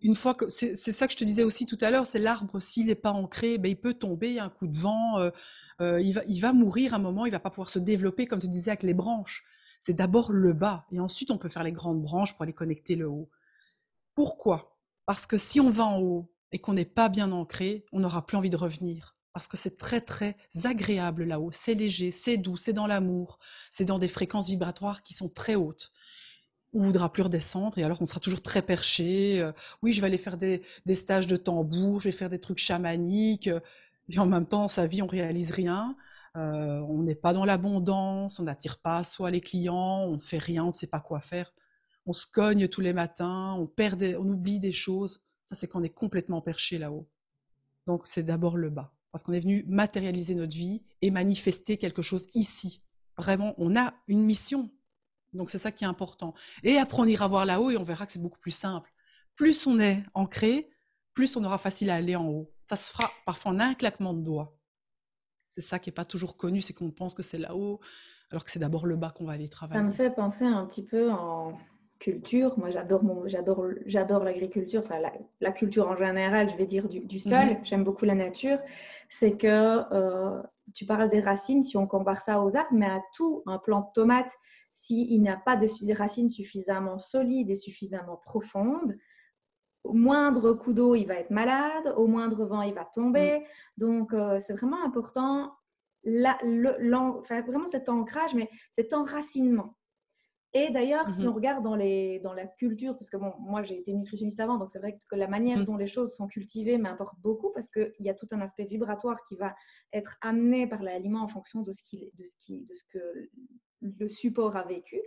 Une fois que c'est ça que je te disais aussi tout à l'heure, c'est l'arbre s'il n'est pas ancré, ben, il peut tomber, un coup de vent, euh, euh, il, va, il va mourir un moment, il va pas pouvoir se développer comme tu disais avec les branches. C'est d'abord le bas et ensuite on peut faire les grandes branches pour aller connecter le haut. Pourquoi? Parce que si on va en haut, et qu'on n'est pas bien ancré, on n'aura plus envie de revenir. Parce que c'est très très agréable là-haut, c'est léger, c'est doux, c'est dans l'amour, c'est dans des fréquences vibratoires qui sont très hautes. On voudra plus redescendre et alors on sera toujours très perché. Euh, oui, je vais aller faire des, stages de tambour, je vais faire des trucs chamaniques. Euh, et en même temps, sa vie, on réalise rien. Euh, on n'est pas dans l'abondance, on n'attire pas à soi les clients, on ne fait rien, on ne sait pas quoi faire. On se cogne tous les matins, on perd, on oublie des choses. Ça, c'est qu'on est complètement perché là-haut. Donc c'est d'abord le bas, parce qu'on est venu matérialiser notre vie et manifester quelque chose ici. Vraiment, on a une mission. Donc c'est ça qui est important. Et après, on ira voir là-haut et on verra que c'est beaucoup plus simple. Plus on est ancré, plus on aura facile à aller en haut. Ça se fera parfois en un claquement de doigts. C'est ça qui n'est pas toujours connu, c'est qu'on pense que c'est là-haut, alors que c'est d'abord le bas qu'on va aller travailler. Ça me fait penser un petit peu en culture. Moi, j'adore j'adore, j'adore l'agriculture, enfin la, culture en général, je vais dire du, sol. Mhm. J'aime beaucoup la nature. C'est que euh, tu parles des racines, si on compare ça aux arbres, mais à tout un plant de tomate, s'il n'a pas des, racines suffisamment solides et suffisamment profondes, au moindre coup d'eau, il va être malade, au moindre vent, il va tomber. Mm. Donc, euh, c'est vraiment important, la, le, enfin, vraiment cet ancrage, mais cet enracinement. Et d'ailleurs, si mm-hmm. on regarde dans, les, dans la culture, parce que bon, moi j'ai été nutritionniste avant, donc c'est vrai que la manière mm. dont les choses sont cultivées m'importe beaucoup parce qu'il y a tout un aspect vibratoire qui va être amené par l'aliment en fonction de ce, de, ce qui, de ce que le support a vécu.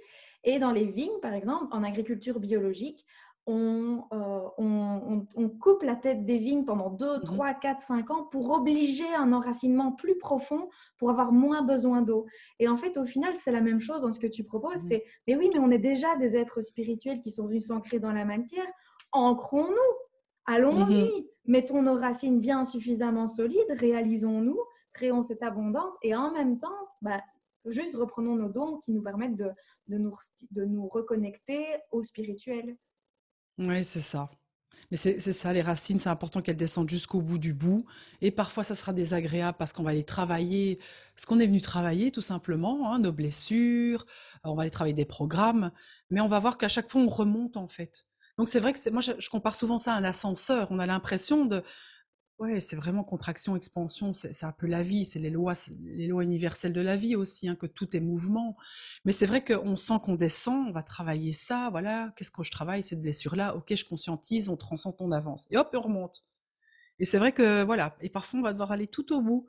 Et dans les vignes, par exemple, en agriculture biologique, euh, on, coupe la tête des vignes pendant 2, 3, 4, 5 ans pour obliger un enracinement plus profond pour avoir moins besoin d'eau. Et en fait, au final, c'est la même chose dans ce que tu proposes. Mhm. C'est, mais oui, mais on est déjà des êtres spirituels qui sont venus s'ancrer dans la matière. Ancrons-nous, allons-y, mhm. mettons nos racines bien suffisamment solides, réalisons-nous, créons cette abondance et en même temps, bah, juste reprenons nos dons qui nous permettent de, nous, de nous reconnecter au spirituel. Oui, c'est ça. Mais c'est ça, les racines, c'est important qu'elles descendent jusqu'au bout du bout. Et parfois, ça sera désagréable parce qu'on va les travailler, parce qu'on est venu travailler tout simplement, hein, nos blessures, on va aller travailler des programmes, mais on va voir qu'à chaque fois, on remonte en fait. Donc c'est vrai que moi, je compare souvent ça à un ascenseur. On a l'impression de, Ouais, c'est vraiment contraction, expansion, c'est un peu la vie, c'est les lois, les lois universelles de la vie aussi, hein, que tout est mouvement. Mais c'est vrai qu'on sent qu'on descend, on va travailler ça, voilà, qu'est-ce que je travaille, cette blessure-là, ok, je conscientise, on transcende, on avance. Et hop, on remonte. Et c'est vrai que, voilà, et parfois on va devoir aller tout au bout.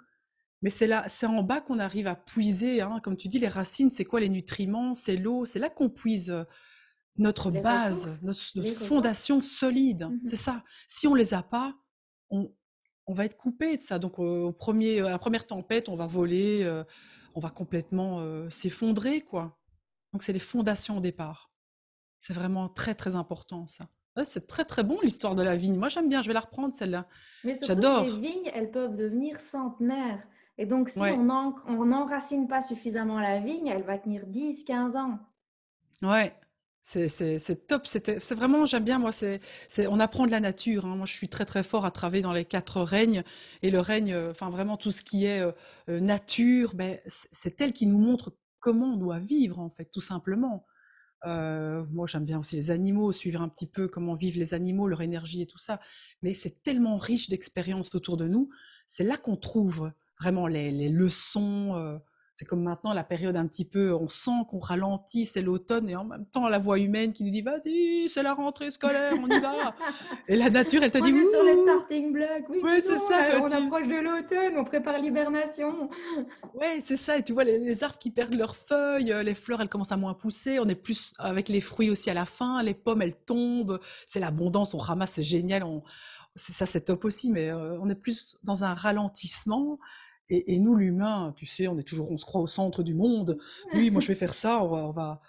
Mais c'est là, c'est en bas qu'on arrive à puiser, hein, comme tu dis, les racines, c'est quoi les nutriments, c'est l'eau, c'est là qu'on puise euh, notre base, notre, fondation solide. Mmh c'est ça. Si on les a pas, on, on va être coupé de ça. Donc, au premier, à la première tempête, on va voler, euh, on va complètement euh, s'effondrer, quoi. Donc, c'est les fondations au départ. C'est vraiment très, très important, ça. c'est très, très bon, l'histoire de la vigne. Moi, j'aime bien, je vais la reprendre, celle-là. J'adore. Les vignes, elles peuvent devenir centenaires. Et donc, si on n'enracine pas suffisamment la vigne, elle va tenir 10, 15 ans. Ouais, c'est top, c'est vraiment, j'aime bien, moi, c'est on apprend de la nature. Hein. Moi, je suis très très fort à travailler dans les quatre règnes. Et le règne, euh, enfin vraiment tout ce qui est euh, euh, nature, ben, c'est elle qui nous montre comment on doit vivre, en fait, tout simplement. moi, j'aime bien aussi les animaux, suivre un petit peu comment vivent les animaux, leur énergie et tout ça. Mais c'est tellement riche d'expériences autour de nous. C'est là qu'on trouve vraiment les, les leçons c'est comme maintenant la période un petit peu, on sent qu'on ralentit, c'est l'automne, et en même temps la voix humaine qui nous dit vas-y, c'est la rentrée scolaire, on y va. et la nature, elle te dit on est sur les starting blocks, oui, c'est ça. on approche de l'automne, on prépare l'hibernation. Oui, c'est ça. Et tu vois les, arbres qui perdent leurs feuilles, les fleurs, elles commencent à moins pousser. On est plus avec les fruits aussi à la fin, les pommes, elles tombent. C'est l'abondance, on ramasse, c'est génial. On... C'est ça, c'est top aussi, mais euh, on est plus dans un ralentissement. Et, nous, l'humain, tu sais, on est toujours, on se croit au centre du monde. Oui, moi, je vais faire ça. On va,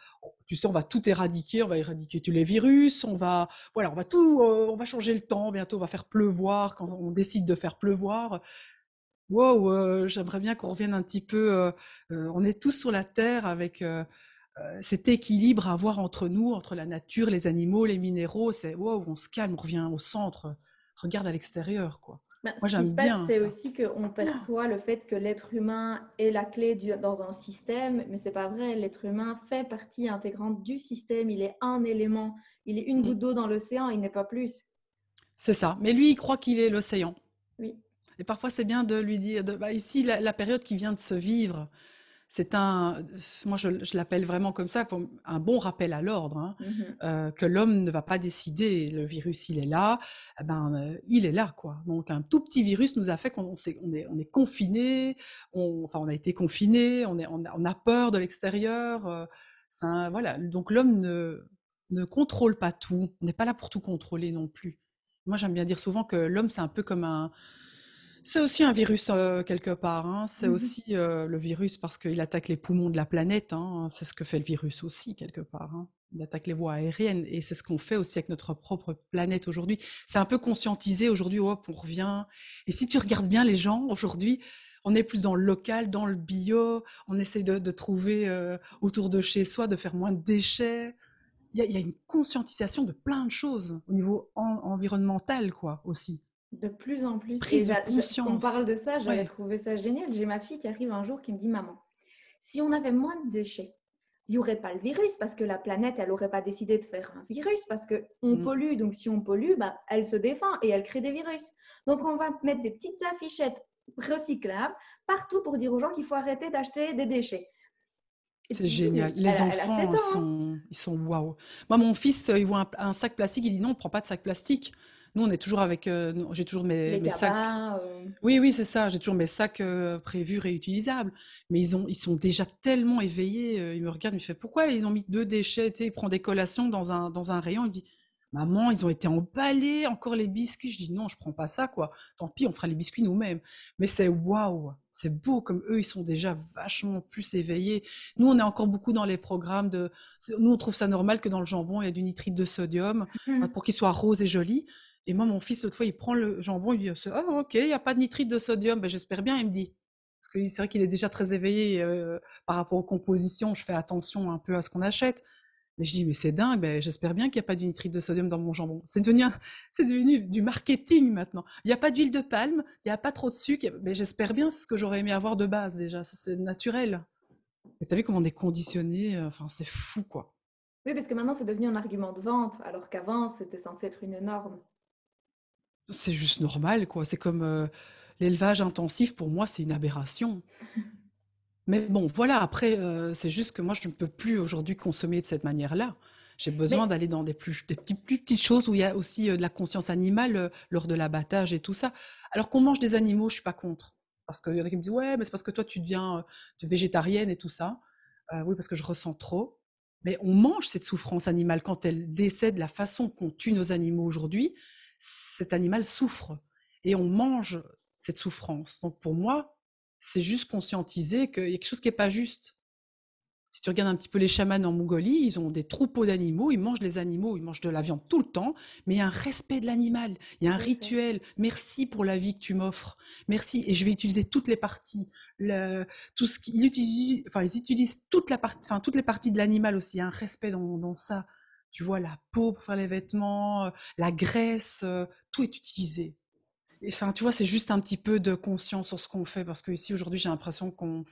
tu sais, on va tout éradiquer. On va éradiquer tous les virus. On va, voilà, on va tout, euh, on va changer le temps. Bientôt, on va faire pleuvoir quand on décide de faire pleuvoir. Wow, euh, j'aimerais bien qu'on revienne un petit peu. Euh, on est tous sur la terre avec cet équilibre à avoir entre nous, entre la nature, les animaux, les minéraux. C'est wow, on se calme, on revient au centre. Regarde à l'extérieur, quoi. Bah, Moi, j'aime bien. C'est aussi qu'on perçoit le fait que l'être humain est la clé dans un système, mais c'est pas vrai. L'être humain fait partie intégrante du système. Il est un élément. Il est une mm. goutte d'eau dans l'océan. Il n'est pas plus. C'est ça. Mais lui, il croit qu'il est l'océan. Oui. Et parfois, c'est bien de lui dire, bah, ici, la, période qui vient de se vivre, c'est un, moi je, l'appelle vraiment comme ça, un bon rappel à l'ordre, hein, mmh euh, que l'homme ne va pas décider. Le virus, il est là, eh ben, euh, il est là, quoi. Donc un tout petit virus nous a fait qu'on on est, on est confiné, on, enfin on a été confiné, on, est, on, a, peur de l'extérieur. Euh, voilà. Donc l'homme ne, ne contrôle pas tout, on n'est pas là pour tout contrôler non plus. Moi j'aime bien dire souvent que l'homme c'est un peu comme un C'est aussi un virus quelque part. Hein. C'est mmh aussi le virus parce qu'il attaque les poumons de la planète. Hein. C'est ce que fait le virus aussi quelque part. Hein. Il attaque les voies aériennes et c'est ce qu'on fait aussi avec notre propre planète aujourd'hui. C'est un peu conscientisé aujourd'hui. Hop, on revient. Et si tu regardes bien les gens aujourd'hui, on est plus dans le local, dans le bio. On essaie de, trouver autour de chez soi, de faire moins de déchets. Il y, a, une conscientisation de plein de choses au niveau environnemental, quoi, aussi de plus en plus. Prise de conscience. On parle de ça, j'avais trouvé ça génial. J'ai ma fille qui arrive un jour qui me dit Maman, si on avait moins de déchets, il n'y aurait pas le virus parce que la planète, elle n'aurait pas décidé de faire un virus parce qu'on on mm. pollue. Donc, si on pollue, bah, elle se défend et elle crée des virus. Donc, on va mettre des petites affichettes recyclables partout pour dire aux gens qu'il faut arrêter d'acheter des déchets. C'est génial. Les enfants, ils, hein. sont, ils sont waouh. Moi, mon fils, il voit un, un, sac plastique, il dit non, on ne prend pas de sac plastique. Nous, on est toujours avec. Euh, j'ai toujours mes, mes sacs. Euh. Oui, oui, c'est ça. J'ai toujours mes sacs euh, prévus réutilisables. Mais ils, ont, ils sont déjà tellement éveillés. ils me regardent, ils me font Pourquoi ils ont mis deux déchets tu sais, Il prend des collations dans un, dans un rayon. Il me dit Maman, ils ont été emballés, encore les biscuits. Je dis non, je prends pas ça, quoi. Tant pis, on fera les biscuits nous-mêmes. Mais c'est waouh, c'est beau comme eux, ils sont déjà vachement plus éveillés. Nous, on est encore beaucoup dans les programmes de. Nous, on trouve ça normal que dans le jambon, il y a du nitrite de sodium mmh. pour qu'il soit rose et joli. Et moi, mon fils, l'autre fois, il prend le jambon, il dit Oh, ok, il n'y a pas de nitrite de sodium. Ben, J'espère bien, il me dit. Parce que c'est vrai qu'il est déjà très éveillé euh, par rapport aux compositions. Je fais attention un peu à ce qu'on achète. Mais je dis, mais c'est dingue, ben, j'espère bien qu'il n'y a pas de nitrite de sodium dans mon jambon. C'est devenu, devenu du marketing maintenant. Il n'y a pas d'huile de palme, il n'y a pas trop de sucre. Mais j'espère bien, c'est ce que j'aurais aimé avoir de base déjà. C'est naturel. Mais as vu comment on est conditionné euh, Enfin, c'est fou, quoi. Oui, parce que maintenant, c'est devenu un argument de vente, alors qu'avant, c'était censé être une norme c'est juste normal, quoi. C'est comme euh, l'élevage intensif, pour moi, c'est une aberration. Mais bon, voilà, après, euh, c'est juste que moi, je ne peux plus aujourd'hui consommer de cette manière-là. J'ai besoin d'aller dans des plus, des plus petites choses où il y a aussi euh, de la conscience animale lors de l'abattage et tout ça. Alors qu'on mange des animaux, je suis pas contre. Parce qu'il y en a qui me disent, ouais, mais c'est parce que toi, tu deviens végétarienne et tout ça. oui, parce que je ressens trop. Mais on mange cette souffrance animale quand elle décède, la façon qu'on tue nos animaux aujourd'hui cet animal souffre et on mange cette souffrance. Donc pour moi, c'est juste conscientiser qu'il y a quelque chose qui n'est pas juste. Si tu regardes un petit peu les chamans en Mongolie, ils ont des troupeaux d'animaux, ils mangent les animaux, ils mangent de la viande tout le temps, mais il y a un respect de l'animal, il y a un rituel. Merci pour la vie que tu m'offres. Merci. Et je vais utiliser toutes les parties. tout ce qu'ils utilisent, enfin, ils utilisent toute la enfin, toutes les parties de l'animal aussi. Il y a un respect dans ça tu vois, la peau pour faire les vêtements, euh, la graisse, euh, tout est utilisé. Enfin, tu vois, c'est juste un petit peu de conscience sur ce qu'on fait, parce que ici aujourd'hui, j'ai l'impression qu'on,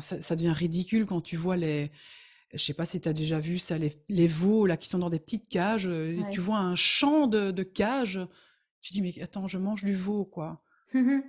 ça, devient ridicule quand tu vois les, je sais pas si tu as déjà vu ça, les, veaux là qui sont dans des petites cages, euh, tu vois un champ de, cages, tu dis mais attends, je mange du veau quoi. Mmh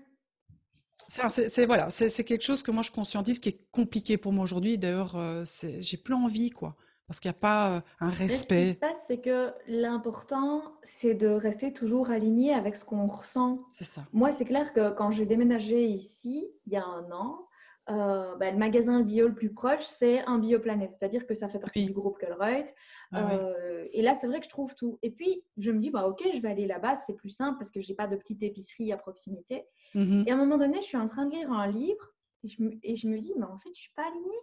c'est voilà, c'est quelque chose que moi je conscientise qui est compliqué pour moi aujourd'hui. D'ailleurs, j'ai plus envie quoi. Parce qu'il n'y a pas un respect. ce qui se passe, c'est que l'important, c'est de rester toujours aligné avec ce qu'on ressent. C'est ça. Moi, c'est clair que quand j'ai déménagé ici, il y a un an, euh, bah, le magasin bio le plus proche, c'est un Bioplanète, c'est-à-dire que ça fait partie du groupe Colruyt. Ah euh, et là, c'est vrai que je trouve tout. Et puis, je me dis, bah, ok, je vais aller là-bas, c'est plus simple parce que je n'ai pas de petite épicerie à proximité. Mmh et à un moment donné, je suis en train de lire un livre et je me, et je me dis, mais en fait, je ne suis pas alignée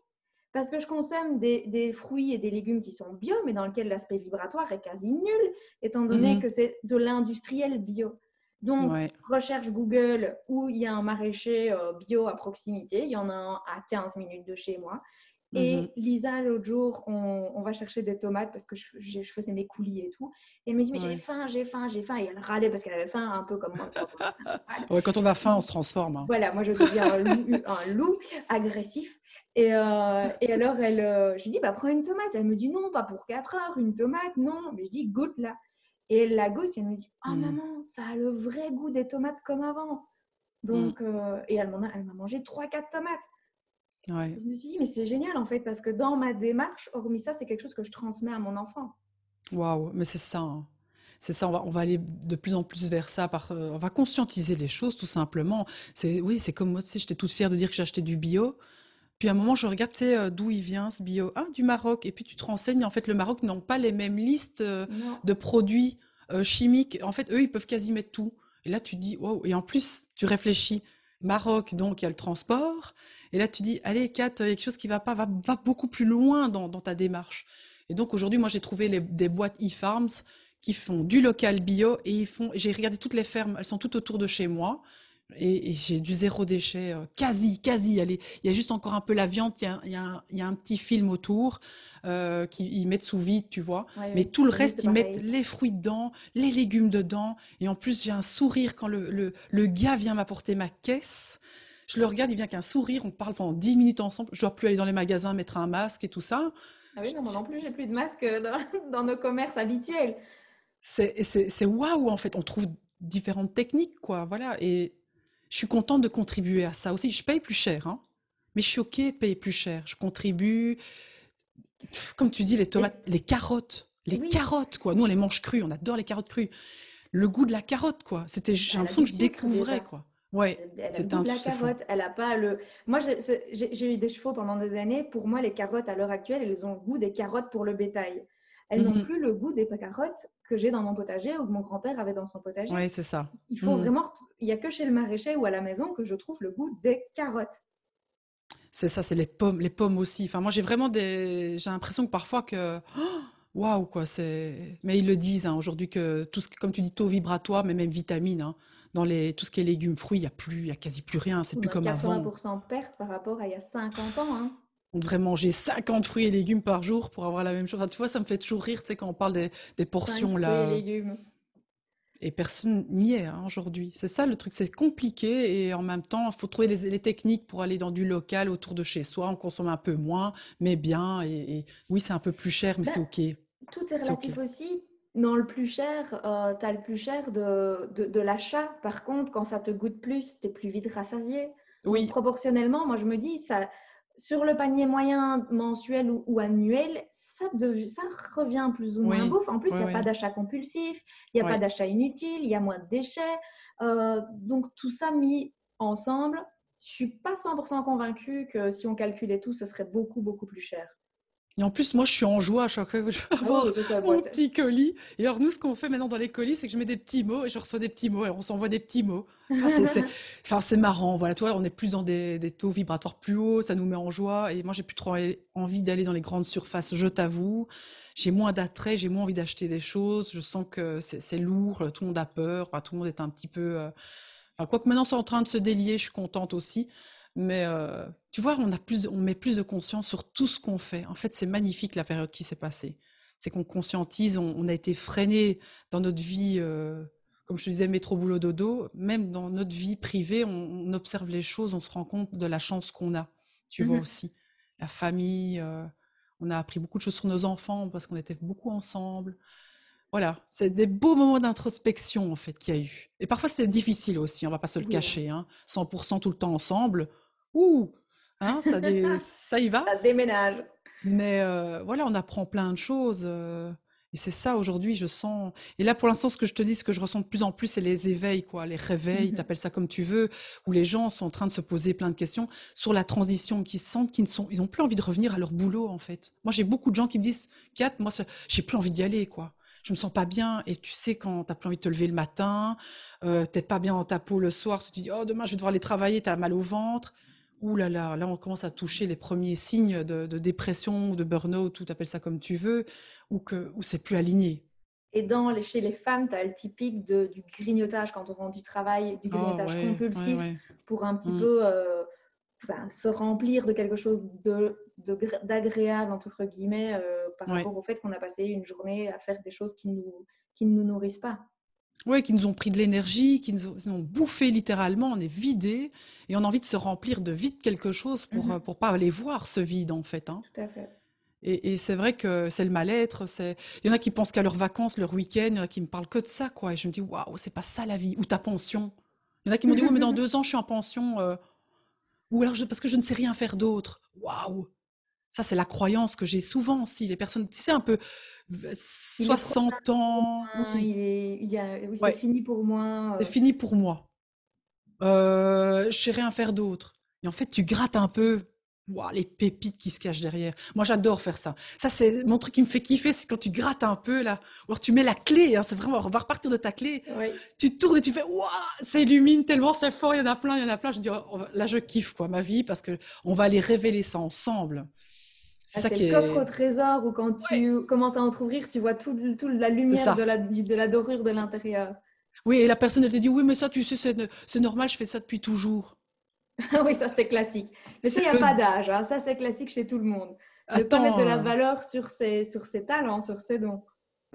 parce que je consomme des, fruits et des légumes qui sont bio, mais dans lesquels l'aspect vibratoire est quasi nul, étant donné mhm. que c'est de l'industriel bio. Donc, recherche Google où il y a un maraîcher euh, bio à proximité. Il y en a un à 15 minutes de chez moi. Et mhm. Lisa, l'autre jour, on, va chercher des tomates parce que je, faisais mes coulis et tout. Et elle me dit, mais j'ai faim, j'ai faim, j'ai faim. Et elle râlait parce qu'elle avait faim, un peu comme moi. quand on a faim, on se transforme. Hein. Voilà, moi je deviens un loup agressif. Et, euh, et, alors, elle, euh, je lui dis, bah, prends une tomate. Elle me dit, non, pas pour 4 heures, une tomate, non. Mais je dis, goûte là. Et elle la goûte et elle me dit, ah maman, ça a le vrai goût des tomates comme avant. Donc, mm. euh, et elle m'a mangé 3-4 tomates. Ouais. Je me suis dit, mais c'est génial en fait, parce que dans ma démarche, hormis ça, c'est quelque chose que je transmets à mon enfant. Waouh, mais c'est ça. Hein. C'est ça, on va, on va, aller de plus en plus vers ça. Par, on va conscientiser les choses tout simplement. C'est, oui, c'est comme moi, tu sais, j'étais toute fière de dire que j'achetais du bio. Puis à un moment, je regarde, euh, d'où il vient ce bio. Ah, du Maroc. Et puis tu te renseignes, en fait, le Maroc n'ont pas les mêmes listes euh, de produits euh, chimiques. En fait, eux, ils peuvent quasi mettre tout. Et là, tu dis, wow. Et en plus, tu réfléchis. Maroc, donc, il y a le transport. Et là, tu dis, allez, Kat, il y a quelque chose qui va pas, va, va beaucoup plus loin dans, ta démarche. Et donc, aujourd'hui, moi, j'ai trouvé des boîtes e-farms qui font du local bio et ils font, j'ai regardé toutes les fermes, elles sont toutes autour de chez moi. Et, j'ai du zéro déchet, euh, quasi, quasi. il y a juste encore un peu la viande, il y a, y a, un, petit film autour euh, qu'ils mettent sous vide, tu vois. Mais tout le reste, ils mettent les fruits dedans, les légumes dedans. Et en plus, j'ai un sourire quand le, le, le gars vient m'apporter ma caisse. Je le regarde, il vient qu'un sourire, on parle pendant 10 minutes ensemble. Je dois plus aller dans les magasins, mettre un masque et tout ça. Ah oui, non, moi non plus, j'ai plus de masque dans, dans nos commerces habituels. C'est waouh, en fait. On trouve différentes techniques, quoi. Voilà. Et je suis contente de contribuer à ça aussi. Je paye plus cher, hein, mais je suis OK de payer plus cher. Je contribue, comme tu dis, les tomates, les carottes, les carottes, quoi. Nous, on les mange crues, on adore les carottes crues. Le goût de la carotte, quoi. C'était, j'ai l'impression que je découvrais, quoi. Ouais, c'est un la carotte, elle a pas le. Moi, j'ai eu des chevaux pendant des années. Pour moi, les carottes à l'heure actuelle, elles ont le goût des carottes pour le bétail. Elles n'ont mmh plus le goût des carottes que j'ai dans mon potager ou que mon grand-père avait dans son potager. Oui, c'est ça. Il faut mmh. vraiment. Il n'y a que chez le maraîcher ou à la maison que je trouve le goût des carottes. C'est ça, c'est les pommes, les pommes aussi. Enfin, moi, j'ai vraiment des. J'ai l'impression que parfois que. Waouh, quoi, c'est. Mais ils le disent hein, aujourd'hui que tout ce comme tu dis, taux vibratoire, mais même vitamines, hein, dans les tout ce qui est légumes, fruits, il y a plus, il y a quasi plus rien. C'est plus comme avant. 80% de perte par rapport à il y a 50 ans. Hein on devrait manger 50 fruits et légumes par jour pour avoir la même chose. tu vois, ça me fait toujours rire, tu sais, quand on parle des, portions là. Fruits et légumes. Et personne n'y est hein, aujourd'hui. C'est ça le truc, c'est compliqué et en même temps, il faut trouver les, techniques pour aller dans du local autour de chez soi. On consomme un peu moins, mais bien. Et, oui, c'est un peu plus cher, mais c'est bah, OK. Tout est relatif aussi. Dans le plus cher, euh, tu as le plus cher de, de, l'achat. Par contre, quand ça te goûte plus, tu es plus vite rassasié. Oui. proportionnellement, moi je me dis, ça, sur le panier moyen mensuel ou, annuel, ça, ça, revient plus ou moins bouffe. En plus, il n'y a pas d'achat compulsif, il n'y a pas d'achat inutile, il y a moins de déchets. Euh, donc, tout ça mis ensemble, je ne suis pas 100% convaincue que si on calculait tout, ce serait beaucoup, beaucoup plus cher. Et en plus, moi, je suis en joie à chaque fois que je vais ah avoir mon petit colis. Et alors, nous, ce qu'on fait maintenant dans les colis, c'est que je mets des petits mots et je reçois des petits mots. Alors, on s'envoie des petits mots. Enfin, c'est marrant. Voilà, toi, on est plus dans des, des, taux vibratoires plus hauts, ça nous met en joie. Et moi, j'ai plus trop envie d'aller dans les grandes surfaces, je t'avoue. J'ai moins d'attrait, j'ai moins envie d'acheter des choses. Je sens que c'est lourd, tout le monde a peur, tout le monde est un petit peu. Euh... Enfin, quoique maintenant, c'est en train de se délier, je suis contente aussi. Mais euh, tu vois, on, a plus, on met plus de conscience sur tout ce qu'on fait. En fait, c'est magnifique la période qui s'est passée. C'est qu'on conscientise, on, a été freiné dans notre vie, euh, comme je te disais, métro, boulot, dodo. Même dans notre vie privée, on, observe les choses, on se rend compte de la chance qu'on a. Tu vois mmh aussi. La famille, euh, on a appris beaucoup de choses sur nos enfants parce qu'on était beaucoup ensemble. Voilà, c'est des beaux moments d'introspection en fait qu'il y a eu. Et parfois c'est difficile aussi, on va pas se le cacher. Hein. 100% tout le temps ensemble, ouh, hein, ça, ça, y va? Ça déménage. Mais euh, voilà, on apprend plein de choses. Euh, et c'est ça aujourd'hui, je sens. Et là, pour l'instant, ce que je te dis, ce que je ressens de plus en plus, c'est les éveils, quoi, les réveils, mmh t'appelles ça comme tu veux, où les gens sont en train de se poser plein de questions sur la transition, qui sentent qu'ils sont, ils ont plus envie de revenir à leur boulot, en fait. Moi, j'ai beaucoup de gens qui me disent, Kat, moi, j'ai plus envie d'y aller, quoi je me sens pas bien. Et tu sais, quand tu n'as plus envie de te lever le matin, euh, tu n'es pas bien dans ta peau le soir, tu te dis, oh, demain, je vais devoir aller travailler, tu as mal au ventre. Ouh là là, là, on commence à toucher les premiers signes de, dépression ou de burn-out, ou tu appelles ça comme tu veux, ou que où c'est plus aligné. Et dans les, chez les femmes, tu as le typique de, du grignotage quand on rend du travail, du oh, grignotage compulsif pour un petit mmh. peu euh, se remplir de quelque chose d'agréable, de, entre guillemets, euh, par rapport au fait qu'on a passé une journée à faire des choses qui, nous, qui ne nous nourrissent pas. Oui, qui nous ont pris de l'énergie, qui nous ont, bouffé littéralement, on est vidé et on a envie de se remplir de vide quelque chose pour ne mmh pas aller voir ce vide en fait. Hein. Tout à fait. Et, c'est vrai que c'est le mal-être. Il y en a qui pensent qu'à leurs vacances, leur week-end, il y en a qui me parlent que de ça, quoi. Et je me dis, waouh, c'est pas ça la vie. Ou ta pension. Il y en a qui m'ont dit, oui, mais dans deux ans, je suis en pension. Euh, ou alors parce que je ne sais rien faire d'autre. Waouh Ça, c'est la croyance que j'ai souvent aussi. Les personnes, tu sais, un peu 60 ans. Oui, c'est fini pour moi. C'est fini pour moi. Euh, je sais rien faire d'autre. Et en fait, tu grattes un peu. les pépites qui se cachent derrière. Moi, j'adore faire ça. Ça, c'est mon truc qui me fait kiffer, c'est quand tu grattes un peu, là. Ou alors tu mets la clé, hein, c'est vraiment, on va repartir de ta clé. Tu tournes et tu fais, waouh, ça illumine tellement, c'est fort, il y en a plein, il y en a plein. Je dis, oh, là, je kiffe, quoi, ma vie, parce que on va aller révéler ça ensemble. C'est le coffre au trésor, où quand tu commences à entrouvrir, tu vois toute la lumière de la, de la dorure de l'intérieur. Oui, et la personne, elle te dit, oui, mais ça, tu sais, c'est normal, je fais ça depuis toujours. oui, ça c'est classique. Mais ça, il n'y a pas d'âge. Hein. Ça, c'est classique chez tout le monde. De pas mettre de la valeur sur ses, sur ses talents, sur ses dons.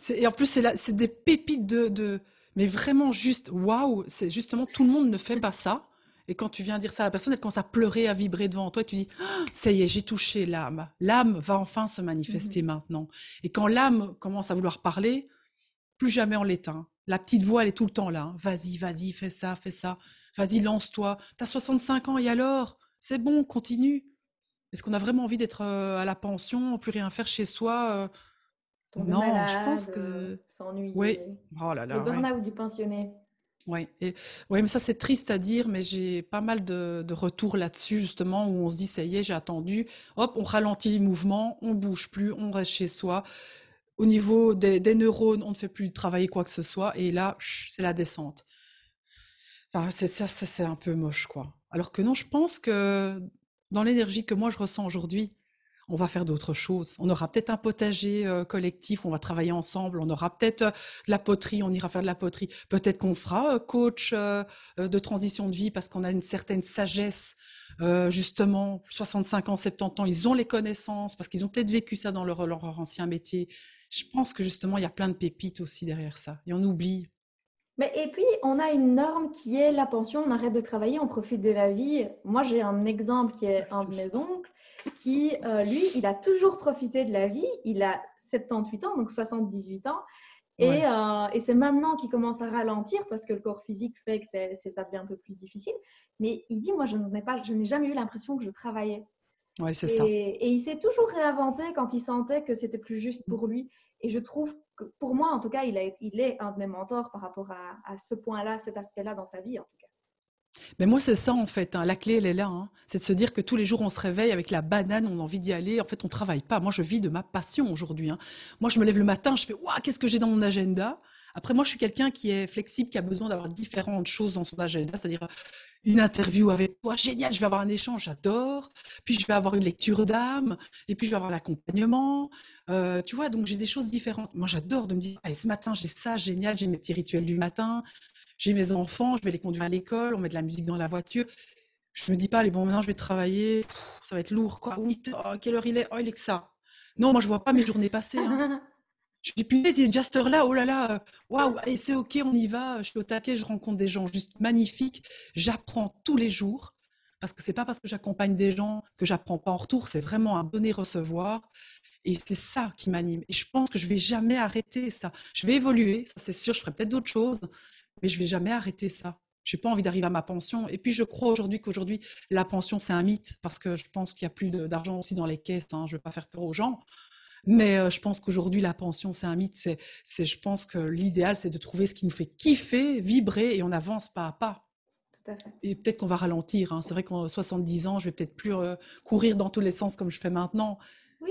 Et en plus, c'est des pépites de, de, Mais vraiment juste, waouh C'est justement, tout le monde ne fait pas ça. Et quand tu viens dire ça à la personne, elle commence à pleurer, à vibrer devant toi. Et tu dis, «Ah, ça y est, j'ai touché l'âme. L'âme va enfin se manifester mmh maintenant. Et quand l'âme commence à vouloir parler, plus jamais on l'éteint. La petite voix, elle est tout le temps là. Hein. Vas-y, vas-y, fais ça, fais ça. Vas-y, lance-toi. T'as 65 ans et alors? C'est bon, continue. Est-ce qu'on a vraiment envie d'être euh, à la pension, plus rien faire chez soi euh? Non, je pense que. Euh, s'ennuyer. Oui. Oh là là. Le burn-out du pensionné. Oui, ouais, mais ça c'est triste à dire, mais j'ai pas mal de, retours là-dessus justement où on se dit ça y est, j'ai attendu, hop, on ralentit les mouvements, on bouge plus, on reste chez soi. Au niveau des, des neurones, on ne fait plus travailler quoi que ce soit, et là, c'est la descente c'est ça, c'est un peu moche, quoi. Alors que non, je pense que dans l'énergie que moi je ressens aujourd'hui, on va faire d'autres choses. On aura peut-être un potager euh, collectif, on va travailler ensemble, on aura peut-être euh, de la poterie, on ira faire de la poterie. Peut-être qu'on fera euh, coach de transition de vie parce qu'on a une certaine sagesse, justement, 65 ans, 70 ans, ils ont les connaissances parce qu'ils ont peut-être vécu ça dans leur, leur ancien métier. Je pense que justement, il y a plein de pépites aussi derrière ça. Et on oublie mais, et puis, on a une norme qui est la pension, on arrête de travailler, on profite de la vie. Moi, j'ai un exemple qui est un de mes oncles, qui, euh, lui, il a toujours profité de la vie. Il a 78 ans, donc 78 ans. Et, euh, et c'est maintenant qu'il commence à ralentir parce que le corps physique fait que ça devient un peu plus difficile. Mais il dit, moi, je n'ai, jamais eu l'impression que je travaillais. Ouais, c'est et, ça. Et il s'est toujours réinventé quand il sentait que c'était plus juste pour lui. Et je trouve que, pour moi, en tout cas, il, il est un de mes mentors par rapport à, ce point-là, cet aspect-là dans sa vie, en tout cas. Mais moi, c'est ça en fait. Hein. La clé, elle est là. Hein. C'est de se dire que tous les jours, on se réveille avec la banane, on a envie d'y aller. En fait, on travaille pas. Moi, je vis de ma passion aujourd'hui. Hein. Moi, je me lève le matin, je fais Waouh, qu'est-ce que j'ai dans mon agenda? Après, moi, je suis quelqu'un qui est flexible, qui a besoin d'avoir différentes choses dans son agenda. C'est-à-dire, une interview avec toi, génial, je vais avoir un échange, j'adore. Puis je vais avoir une lecture d'âme, et puis je vais avoir l'accompagnement. Euh, tu vois, donc j'ai des choses différentes. Moi, j'adore de me dire, allez, ce matin, j'ai ça, génial, j'ai mes petits rituels du matin, j'ai mes enfants, je vais les conduire à l'école, on met de la musique dans la voiture. Je me dis pas, allez, bon, maintenant je vais travailler, ça va être lourd, quoi. Oui, oh, quelle heure il est? Oh, il est que ça. Non, moi, je vois pas mes journées passer. Hein. Je dis, punaise, il est déjà cette heure-là, oh là là, euh, waouh, allez, c'est ok, on y va, je suis au taquet, je rencontre des gens juste magnifiques, j'apprends tous les jours, parce que c'est pas parce que j'accompagne des gens que j'apprends pas en retour, c'est vraiment un donner-recevoir, et c'est ça qui m'anime. Et je pense que je vais jamais arrêter ça. Je vais évoluer, ça c'est sûr, je ferai peut-être d'autres choses, mais je vais jamais arrêter ça. Je n'ai pas envie d'arriver à ma pension. Et puis, je crois aujourd'hui qu'aujourd'hui, la pension, c'est un mythe, parce que je pense qu'il y a plus d'argent aussi dans les caisses. Hein, je ne veux pas faire peur aux gens. Mais euh, je pense qu'aujourd'hui, la pension, c'est un mythe. C'est, je pense que l'idéal, c'est de trouver ce qui nous fait kiffer, vibrer, et on avance pas à pas. Tout à fait. Et peut-être qu'on va ralentir. Hein. C'est vrai qu'en 70 ans, je vais peut-être plus euh, courir dans tous les sens comme je fais maintenant.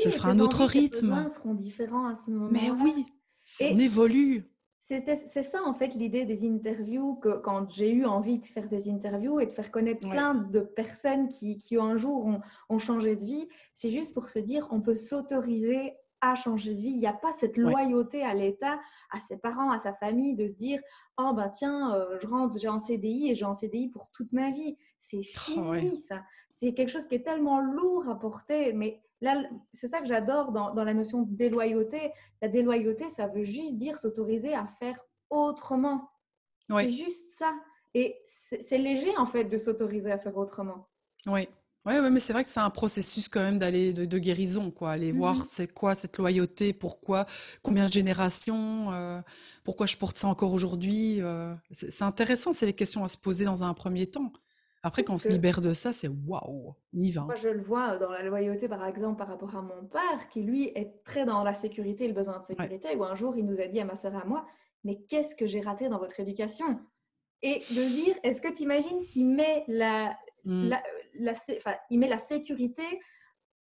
je ferai un autre rythme. Les seront différents à ce moment. Mais oui, on évolue. C'est ça en fait l'idée des interviews, que quand j'ai eu envie de faire des interviews et de faire connaître plein de personnes qui, qui un jour ont, ont changé de vie, c'est juste pour se dire on peut s'autoriser à changer de vie. Il n'y a pas cette loyauté à l'État, à ses parents, à sa famille, de se dire oh ben tiens, euh, je rentre, j'ai un CDI et j'ai un CDI pour toute ma vie. C'est oh, fini ça. C'est quelque chose qui est tellement lourd à porter, mais Là, c'est ça que j'adore dans, la notion de déloyauté. La déloyauté, ça veut juste dire s'autoriser à faire autrement. C'est juste ça. Et c'est léger, en fait, de s'autoriser à faire autrement. Oui. Oui, ouais, mais c'est vrai que c'est un processus quand même d'aller de, guérison, quoi. Aller voir mhm. c'est quoi cette loyauté, pourquoi, combien de générations, euh, pourquoi je porte ça encore aujourd'hui. Euh, c'est intéressant, c'est les questions à se poser dans un premier temps. Après, quand on se libère de ça, c'est waouh, on y va. Moi, je le vois dans la loyauté, par exemple, par rapport à mon père, qui lui est très dans la sécurité, le besoin de sécurité, où un jour, il nous a dit à ma soeur et à moi, mais qu'est-ce que j'ai raté dans votre éducation? Et de dire, est-ce que tu imagines qu'il met la, mmh. la, il met la sécurité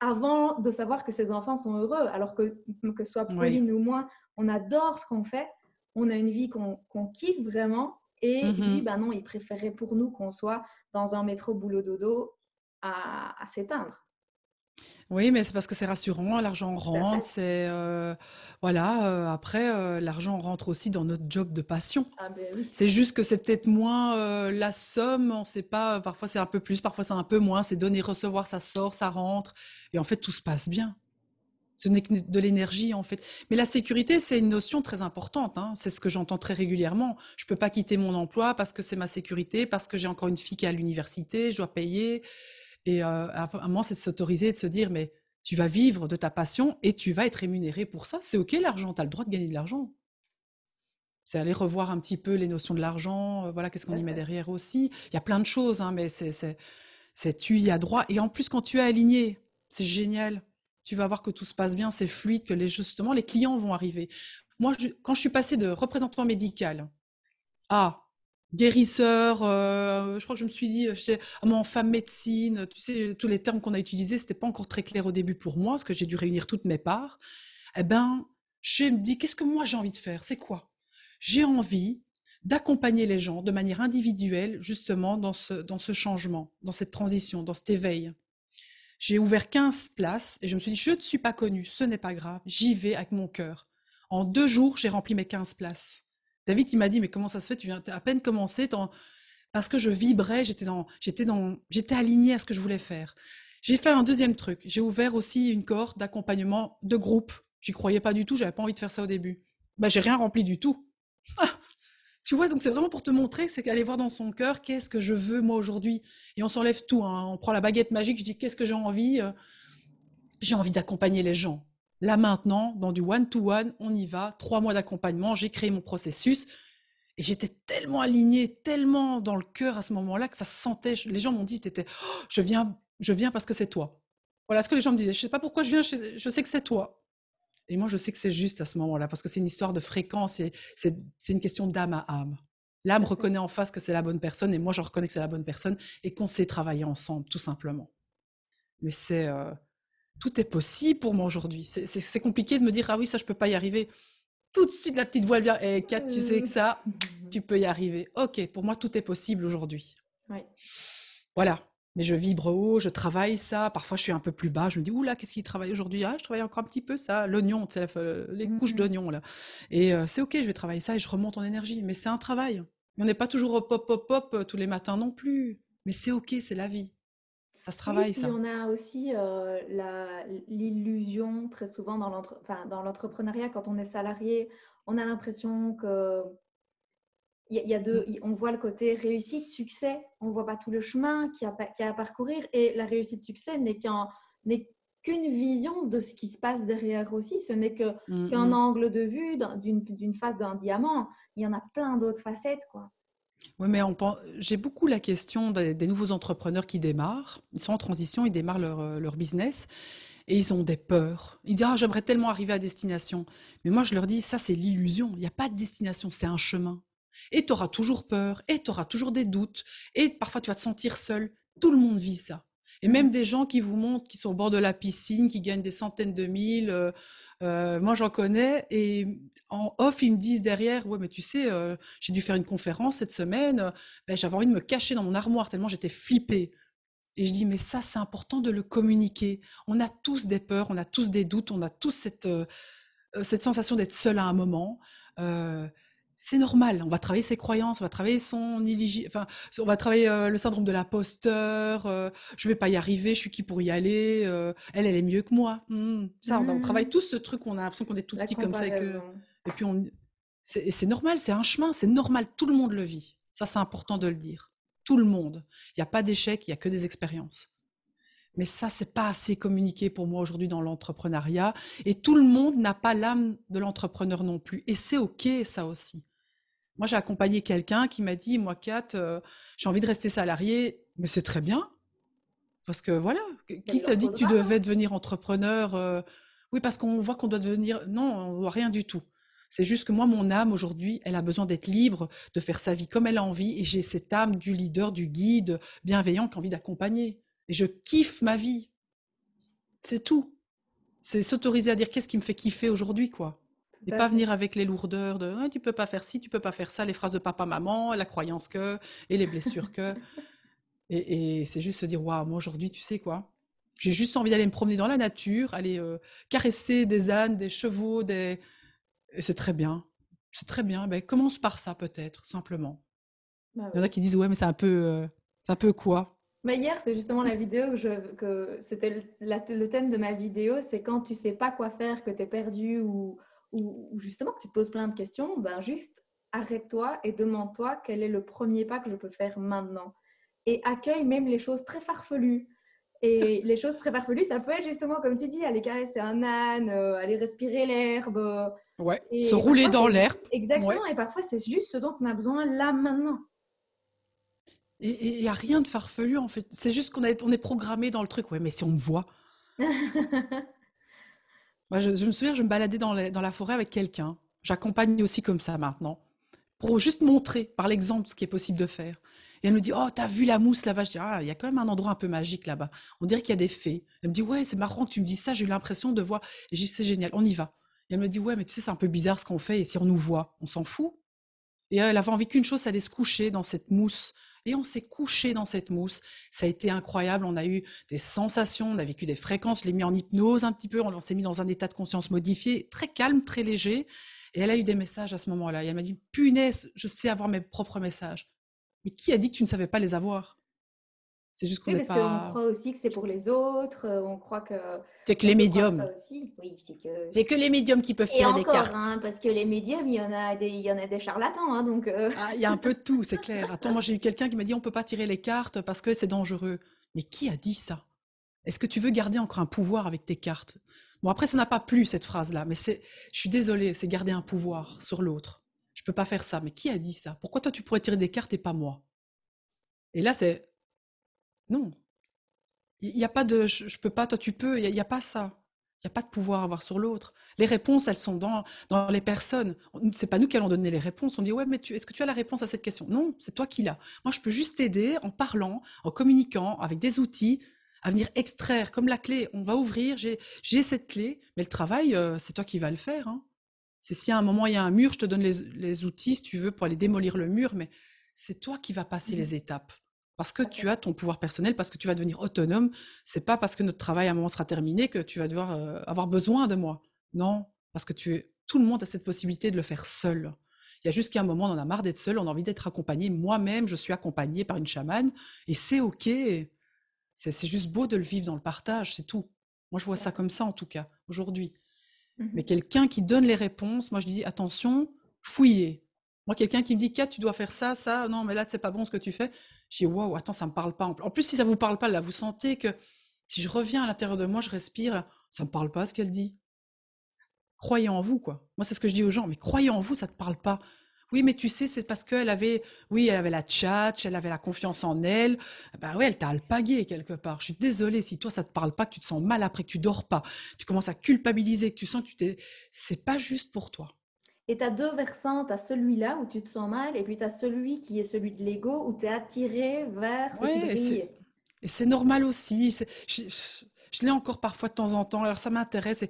avant de savoir que ses enfants sont heureux. Alors que, que ce soit Pauline ou moi, on adore ce qu'on fait, on a une vie qu'on kiffe vraiment. Et lui, mm-hmm. ben non, il préférait pour nous qu'on soit dans un métro boulot dodo à, à s'éteindre. Oui, mais c'est parce que c'est rassurant, l'argent rentre, c'est euh, voilà. Euh, après, euh, l'argent rentre aussi dans notre job de passion. Ah ben c'est juste que c'est peut-être moins la somme, on ne sait pas. Parfois c'est un peu plus, parfois c'est un peu moins. C'est donner, recevoir, ça sort, ça rentre, et en fait tout se passe bien. Ce n'est que de l'énergie en fait. Mais la sécurité, c'est une notion très importante. Hein. C'est ce que j'entends très régulièrement. Je peux pas quitter mon emploi parce que c'est ma sécurité, parce que j'ai encore une fille qui est à l'université, je dois payer. Et à un moment, c'est de s'autoriser, de se dire, mais tu vas vivre de ta passion et tu vas être rémunéré pour ça. C'est OK l'argent, tu as le droit de gagner de l'argent. C'est aller revoir un petit peu les notions de l'argent, voilà, qu'est-ce qu'on y met derrière aussi. Il y a plein de choses, hein, mais c'est, tu y as droit. Et en plus, quand tu es aligné, c'est génial. Tu vas voir que tout se passe bien, c'est fluide, que justement les clients vont arriver. Moi, quand je suis passée de représentant médical à guérisseur. Euh, je crois que je me suis dit, j'étais en femme médecine. Tu sais, tous les termes qu'on a utilisés, c'était pas encore très clair au début pour moi, parce que j'ai dû réunir toutes mes parts. Eh ben, je me dis, qu'est-ce que moi j'ai envie de faire? C'est quoi? J'ai envie d'accompagner les gens de manière individuelle, justement, dans ce changement, dans cette transition, dans cet éveil. J'ai ouvert 15 places et je me suis dit, je ne suis pas connue, ce n'est pas grave, j'y vais avec mon cœur. En deux jours, j'ai rempli mes 15 places. David, il m'a dit, mais comment ça se fait? Tu viens à peine commencer parce que je vibrais, j'étais dans, j'étais dans, j'étais alignée à ce que je voulais faire. J'ai fait un deuxième truc. J'ai ouvert aussi une cohorte d'accompagnement de groupe. J'y croyais pas du tout. J'avais pas envie de faire ça au début. Bah, j'ai rien rempli du tout. Ah! Tu vois, donc c'est vraiment pour te montrer, c'est qu'aller voir dans son cœur, qu'est-ce que je veux moi aujourd'hui. Et on s'enlève tout. Hein. On prend la baguette magique. Je dis, qu'est-ce que j'ai envie euh? J'ai envie d'accompagner les gens. Là maintenant, dans du one-to-one, on y va. Trois mois d'accompagnement, j'ai créé mon processus. Et j'étais tellement alignée, tellement dans le cœur à ce moment-là que ça se sentait. Les gens m'ont dit, étais, oh, je viens, je viens parce que c'est toi. Voilà ce que les gens me disaient. Je ne sais pas pourquoi je viens, je sais que c'est toi. Et moi, je sais que c'est juste à ce moment-là, parce que c'est une histoire de fréquence, c'est une question d'âme à âme. L'âme reconnaît en face que c'est la bonne personne, et moi, je reconnais que c'est la bonne personne, et qu'on sait travailler ensemble, tout simplement. Mais c'est euh, tout est possible pour moi aujourd'hui. C'est compliqué de me dire, ah oui, ça, je peux pas y arriver. Tout de suite, la petite voix vient, et eh, Kat, tu sais que ça, tu peux y arriver. Ok, pour moi, tout est possible aujourd'hui. Voilà. Mais je vibre haut, je travaille ça. Parfois, je suis un peu plus bas. Je me dis, oula, qu'est-ce qu'il travaille aujourd'hui? Ah, je travaille encore un petit peu ça. L'oignon, tu sais, les couches mm-hmm. d'oignon, là. Et euh, c'est OK, je vais travailler ça et je remonte en énergie. Mais c'est un travail. On n'est pas toujours au pop, pop, pop euh, tous les matins non plus. Mais c'est OK, c'est la vie. Ça se travaille, oui, ça. on a aussi euh, l'illusion, très souvent dans l'entrepreneuriat, quand on est salarié, on a l'impression que il y, a mmh. on voit le côté réussite, succès, on ne voit pas tout le chemin qu'il y, a à parcourir. Et la réussite, succès n'est qu'une vision de ce qui se passe derrière aussi. Ce n'est qu'un mmh, mmh. angle de vue d'une face d'un diamant. Il y en a plein d'autres facettes, quoi. Oui, mais j'ai beaucoup la question des, nouveaux entrepreneurs qui démarrent. Ils sont en transition, ils démarrent leur, euh, leur business et ils ont des peurs. Ils disent ah, j'aimerais tellement arriver à destination. Mais moi, je leur dis ça, c'est l'illusion. Il n'y a pas de destination, c'est un chemin. Et tu auras toujours peur, et tu auras toujours des doutes, et parfois tu vas te sentir seul. Tout le monde vit ça. Et même des gens qui vous montrent, qui sont au bord de la piscine, qui gagnent des centaines de mille, euh, euh, moi, j'en connais et en off, ils me disent derrière, ouais, mais tu sais, euh, j'ai dû faire une conférence cette semaine, ben, j'avais envie de me cacher dans mon armoire tellement j'étais flippée. Et je dis, mais ça, c'est important de le communiquer. On a tous des peurs, on a tous des doutes, on a tous cette, cette sensation d'être seul à un moment c'est normal. On va travailler ses croyances, on va travailler son enfin, on va travailler euh, le syndrome de l'imposteur. Euh, je vais pas y arriver, je suis qui pour y aller euh, Elle, elle est mieux que moi. Mmh. Ça, on, mmh. travaille tous ce truc. On a l'impression qu'on est tout petit comme ça et que, et puis on, c'est normal, c'est un chemin, c'est normal. Tout le monde le vit. Ça, c'est important de le dire. Tout le monde. Il n'y a pas d'échec, il y a que des expériences. Mais ça, c'est pas assez communiqué pour moi aujourd'hui dans l'entrepreneuriat. Et tout le monde n'a pas l'âme de l'entrepreneur non plus. Et c'est OK, ça aussi. Moi, j'ai accompagné quelqu'un qui m'a dit, moi, Kat, euh, j'ai envie de rester salarié, mais c'est très bien. Parce que voilà, qui t'a dit que tu devais devenir entrepreneur euh, Oui, parce qu'on voit qu'on doit devenir... Non, on voit rien du tout. C'est juste que moi, mon âme, aujourd'hui, elle a besoin d'être libre, de faire sa vie comme elle a envie, et j'ai cette âme du leader, du guide bienveillant qui a envie d'accompagner. Et je kiffe ma vie. C'est tout. C'est s'autoriser à dire qu'est-ce qui me fait kiffer aujourd'hui, quoi. Et pas venir avec les lourdeurs de «Ah, tu peux pas faire ci, tu peux pas faire ça, les phrases de papa-maman, la croyance que, et les blessures que. Et, c'est juste se dire waouh, moi aujourd'hui, tu sais quoi? J'ai juste envie d'aller me promener dans la nature, aller euh, caresser des ânes, des chevaux, des. Et c'est très bien. C'est très bien. Ben, commence par ça peut-être, simplement. Bah Il y en a qui disent ouais, mais c'est un peu, euh, c'est un peu quoi? Mais hier, c'est justement la vidéo que, je, que c'était le, thème de ma vidéo, c'est quand tu sais pas quoi faire, que tu es perdu ou, ou, justement que tu te poses plein de questions, ben juste arrête-toi et demande-toi quel est le premier pas que je peux faire maintenant. Et accueille même les choses très farfelues. Et les choses très farfelues, ça peut être justement, comme tu dis, aller caresser un âne, euh, aller respirer l'herbe. Ouais, se rouler dans l'herbe. Exactement, et parfois c'est juste ce dont on a besoin là maintenant. Et il n'y a rien de farfelu en fait. C'est juste qu'on on est programmé dans le truc. Ouais, mais si on me voit. je, me souviens, je me baladais dans, la forêt avec quelqu'un. J'accompagne aussi comme ça maintenant. Pour juste montrer par l'exemple ce qui est possible de faire. Et elle me dit, oh, t'as vu la mousse là-bas Je dis, ah, il y a quand même un endroit un peu magique là-bas. On dirait qu'il y a des fées. Elle me dit, ouais, c'est marrant tu me dises ça, j'ai eu l'impression de voir. Et j'ai dit, c'est génial, on y va. Et elle me dit, ouais, mais tu sais, c'est un peu bizarre ce qu'on fait, et si on nous voit, on s'en fout. Et elle avait envie qu'une chose, c'est aller se coucher dans cette mousse et on s'est couché dans cette mousse. Ça a été incroyable. On a eu des sensations, on a vécu des fréquences. Je l'ai mis en hypnose un petit peu. On s'est mis dans un état de conscience modifié, très calme, très léger. Et elle a eu des messages à ce moment-là. Et elle m'a dit Punaise, je sais avoir mes propres messages. Mais qui a dit que tu ne savais pas les avoir? C'est juste qu'on pas. Parce qu'on croit aussi que c'est pour les autres. Euh, on croit que. C'est que les médiums. c'est que... les médiums qui peuvent tirer des cartes. Hein, parce que les médiums, il y en a des, il y en a des charlatans, hein, donc. Euh. Ah, il y a un peu de tout, c'est clair. Attends, moi j'ai eu quelqu'un qui m'a dit on peut pas tirer les cartes parce que c'est dangereux. Mais qui a dit ça? Est-ce que tu veux garder encore un pouvoir avec tes cartes? Bon après ça n'a pas plu cette phrase-là, mais c'est, je suis désolée, c'est garder un pouvoir sur l'autre. Je peux pas faire ça. Mais qui a dit ça? Pourquoi toi tu pourrais tirer des cartes et pas moi? Et là c'est non. Il n'y a pas de je, peux pas, toi tu peux, il n'y a, pas ça. Il n'y a pas de pouvoir à avoir sur l'autre. Les réponses, elles sont dans, dans les personnes. C'est pas nous qui allons donner les réponses. On dit ouais, mais est-ce que tu as la réponse à cette question? Non, c'est toi qui l'as. Moi, je peux juste t'aider en parlant, en communiquant, avec des outils, à venir extraire comme la clé. On va ouvrir, j'ai cette clé, mais le travail, euh, c'est toi qui vas le faire. Hein. C'est si à un moment il y a un mur, je te donne les, les, outils si tu veux pour aller démolir le mur, mais c'est toi qui vas passer mmh les étapes. Parce que tu as ton pouvoir personnel, parce que tu vas devenir autonome. C'est pas parce que notre travail à un moment sera terminé que tu vas devoir euh, avoir besoin de moi. Non, parce que tu es, tout le monde a cette possibilité de le faire seul. Il y a juste qu'à un moment, on en a marre d'être seul, on a envie d'être accompagné. Moi-même, je suis accompagnée par une chamane et c'est OK. C'est juste beau de le vivre dans le partage, c'est tout. Moi, je vois ça comme ça, en tout cas, aujourd'hui. Mmh Mais quelqu'un qui donne les réponses, moi, je dis attention, fouillez. Moi, quelqu'un qui me dit, Kat, tu dois faire ça, ça, non, mais là, c'est pas bon ce que tu fais. Dis, waouh, attends, ça me parle pas. En plus, si ça vous parle pas, là, vous sentez que si je reviens à l'intérieur de moi, je respire, là, ça me parle pas ce qu'elle dit. Croyez en vous, quoi. Moi, c'est ce que je dis aux gens, mais croyez en vous, ça te parle pas. Oui, mais tu sais, c'est parce qu'elle avait, oui, elle avait la tchatch, elle avait la confiance en elle. Ben oui, elle t'a alpagué quelque part. Je suis désolée si toi, ça te parle pas, que tu te sens mal après, que tu dors pas, tu commences à culpabiliser, que tu sens que tu t'es, c'est pas juste pour toi. Et tu as deux versants, tu as celui-là où tu te sens mal, et puis tu as celui qui est celui de l'ego, où tu es attiré vers ce qui brille. Et c'est normal aussi. Je, je, l'ai encore parfois de temps en temps. Alors ça m'intéresse.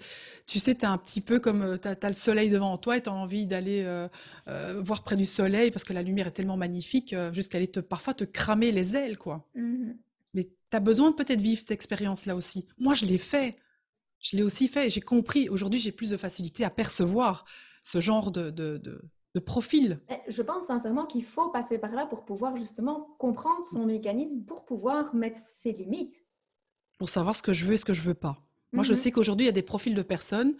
Tu sais, tu es un petit peu comme euh, tu as, le soleil devant toi et tu as envie d'aller euh, euh, voir près du soleil parce que la lumière est tellement magnifique jusqu'à aller te, parfois te cramer les ailes. quoi. Mmh Mais tu as besoin de peut-être vivre cette expérience-là aussi. Moi, je l'ai fait. Je l'ai aussi fait. J'ai compris. Aujourd'hui, j'ai plus de facilité à percevoir ce genre de, de, de, profil. Je pense sincèrement qu'il faut passer par là pour pouvoir justement comprendre son mécanisme, pour pouvoir mettre ses limites. Pour savoir ce que je veux et ce que je veux pas. Moi, je mhm. sais qu'aujourd'hui, il y a des profils de personnes.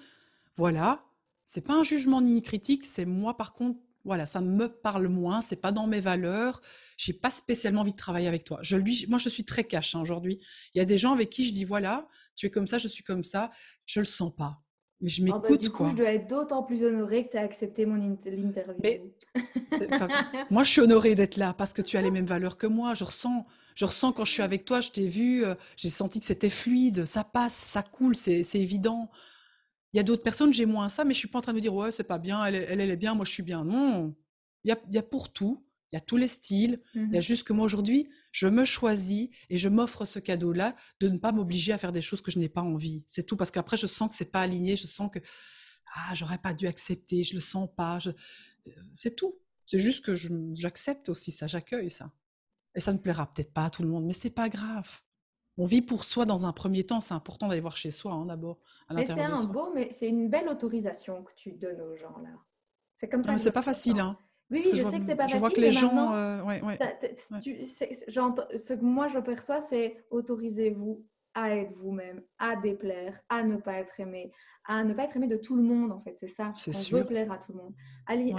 Voilà, c'est pas un jugement ni une critique, c'est moi par contre, voilà, ça me parle moins, c'est pas dans mes valeurs, j'ai pas spécialement envie de travailler avec toi. Je lui, moi, je suis très cash hein, aujourd'hui. Il y a des gens avec qui je dis voilà, tu es comme ça, je suis comme ça, je le sens pas. Mais je ah bah, m'écoute, quoi. je dois être d'autant plus honorée que tu as accepté mon interview. moi, je suis honorée d'être là parce que tu as les mêmes valeurs que moi. Je ressens, je ressens quand je suis avec toi, je t'ai vu, euh, j'ai senti que c'était fluide, ça passe, ça coule, c'est évident. Il y a d'autres personnes, j'ai moins ça, mais je suis pas en train de me dire, ouais, c'est pas bien, elle, elle, est bien, moi je suis bien. Non, il y a, y a pour tout. Il y a tous les styles. Il y a mmh juste que moi, aujourd'hui, je me choisis et je m'offre ce cadeau-là de ne pas m'obliger à faire des choses que je n'ai pas envie. C'est tout. Parce qu'après, je sens que c'est pas aligné. Je sens que ah, j'aurais pas dû accepter. Je le sens pas. Euh, c'est tout. C'est juste que j'accepte aussi ça. J'accueille ça. Et ça ne plaira peut-être pas à tout le monde, mais c'est pas grave. On vit pour soi dans un premier temps. C'est important d'aller voir chez soi hein, d'abord. Mais c'est un beau, mais c'est une belle autorisation que tu donnes aux gens là. C'est comme ça. c'est pas facile, hein. Oui, je, sais que c'est pas facile. Je vois que les gens. Euh, ouais, ouais. ce que moi je perçois, c'est autorisez-vous à être vous-même, à déplaire, à ne pas être aimé, à ne pas être aimé de tout le monde en fait. C'est ça. On sûr. veut plaire à tout le monde. Allez,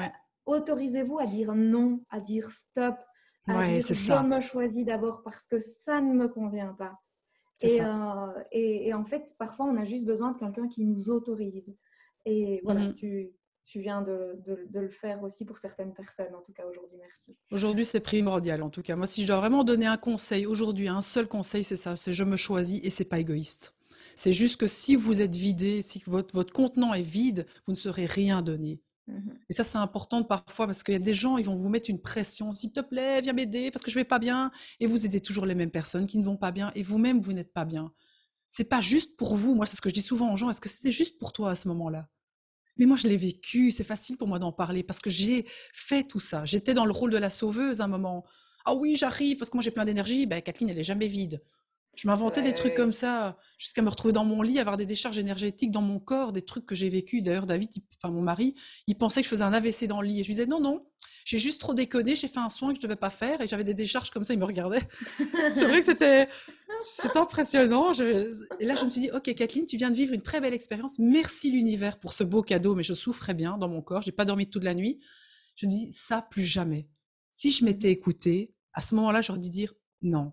autorisez-vous à dire non, à dire stop, à dire je me choisis d'abord parce que ça ne me convient pas. Et, euh, et, et, en fait, parfois, on a juste besoin de quelqu'un qui nous autorise. Et voilà, mmh tu, tu viens de, de, le faire aussi pour certaines personnes, en tout cas aujourd'hui. Merci. Aujourd'hui, c'est primordial, en tout cas. Moi, si je dois vraiment donner un conseil aujourd'hui, un seul conseil, c'est ça, c'est je me choisis et c'est pas égoïste. C'est juste que si vous êtes vidé, si votre, votre contenant est vide, vous ne serez rien donné. Mmh et ça, c'est important parfois parce qu'il y a des gens, ils vont vous mettre une pression. S'il te plaît, viens m'aider parce que je vais pas bien. Et vous aidez toujours les mêmes personnes qui ne vont pas bien. Et vous-même, vous, n'êtes pas bien. C'est pas juste pour vous. Moi, c'est ce que je dis souvent aux gens. Est-ce que c'était juste pour toi à ce moment-là? Mais moi, je l'ai vécu. C'est facile pour moi d'en parler parce que j'ai fait tout ça. J'étais dans le rôle de la sauveuse à un moment. Ah oui, j'arrive parce que moi, j'ai plein d'énergie. Ben, Kathleen, elle est jamais vide. Je m'inventais des trucs comme ça, jusqu'à me retrouver dans mon lit, avoir des décharges énergétiques dans mon corps, des trucs que j'ai vécu. D'ailleurs, David, enfin mon mari, il pensait que je faisais un AVC dans le lit. Et je lui disais, non, non, j'ai juste trop déconné, j'ai fait un soin que je ne devais pas faire et j'avais des décharges comme ça, il me regardait. c'est vrai que c'était, impressionnant. Et là, je me suis dit, ok, Kathleen, tu viens de vivre une très belle expérience. Merci l'univers pour ce beau cadeau, mais je souffrais bien dans mon corps. J'ai pas dormi toute la nuit. Je me dis, ça, plus jamais. Si je m'étais écoutée, à ce moment-là, j'aurais dû dire, non,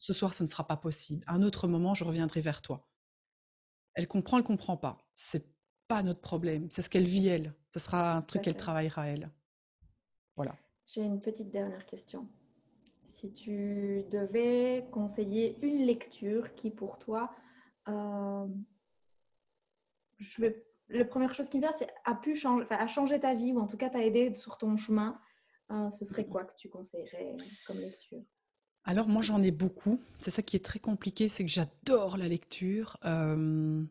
ce soir, ce ne sera pas possible. À un autre moment, je reviendrai vers toi. Elle comprend, elle comprend pas. C'est pas notre problème. C'est ce qu'elle vit elle. Ce sera un truc qu'elle travaillera elle. Voilà. J'ai une petite dernière question. Si tu devais conseiller une lecture qui, pour toi, euh, je vais, la première chose qui me vient, c'est a pu changer, a changé ta vie ou en tout cas t'a aidé sur ton chemin. Euh, ce serait quoi que tu conseillerais comme lecture? Alors moi j'en ai beaucoup. C'est ça qui est très compliqué, c'est que j'adore la lecture. Euh...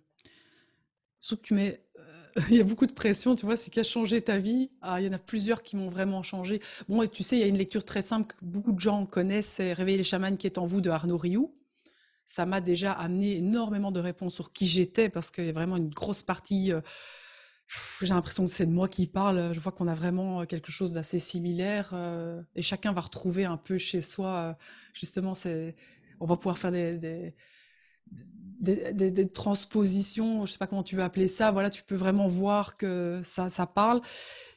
Sauf que tu mets, euh, il y a beaucoup de pression, tu vois, c'est a changé ta vie? Ah, il y en a plusieurs qui m'ont vraiment changé. Bon, et tu sais, il y a une lecture très simple que beaucoup de gens connaissent, c'est Réveiller les chamans qui est en vous de Arnaud Rioux. Ça m'a déjà amené énormément de réponses sur qui j'étais parce qu'il y a vraiment une grosse partie euh, j'ai l'impression que c'est de moi qui parle. Je vois qu'on a vraiment quelque chose d'assez similaire euh, et chacun va retrouver un peu chez soi. Euh, justement, on va pouvoir faire des, transpositions. Je sais pas comment tu veux appeler ça. Voilà, tu peux vraiment voir que ça, parle.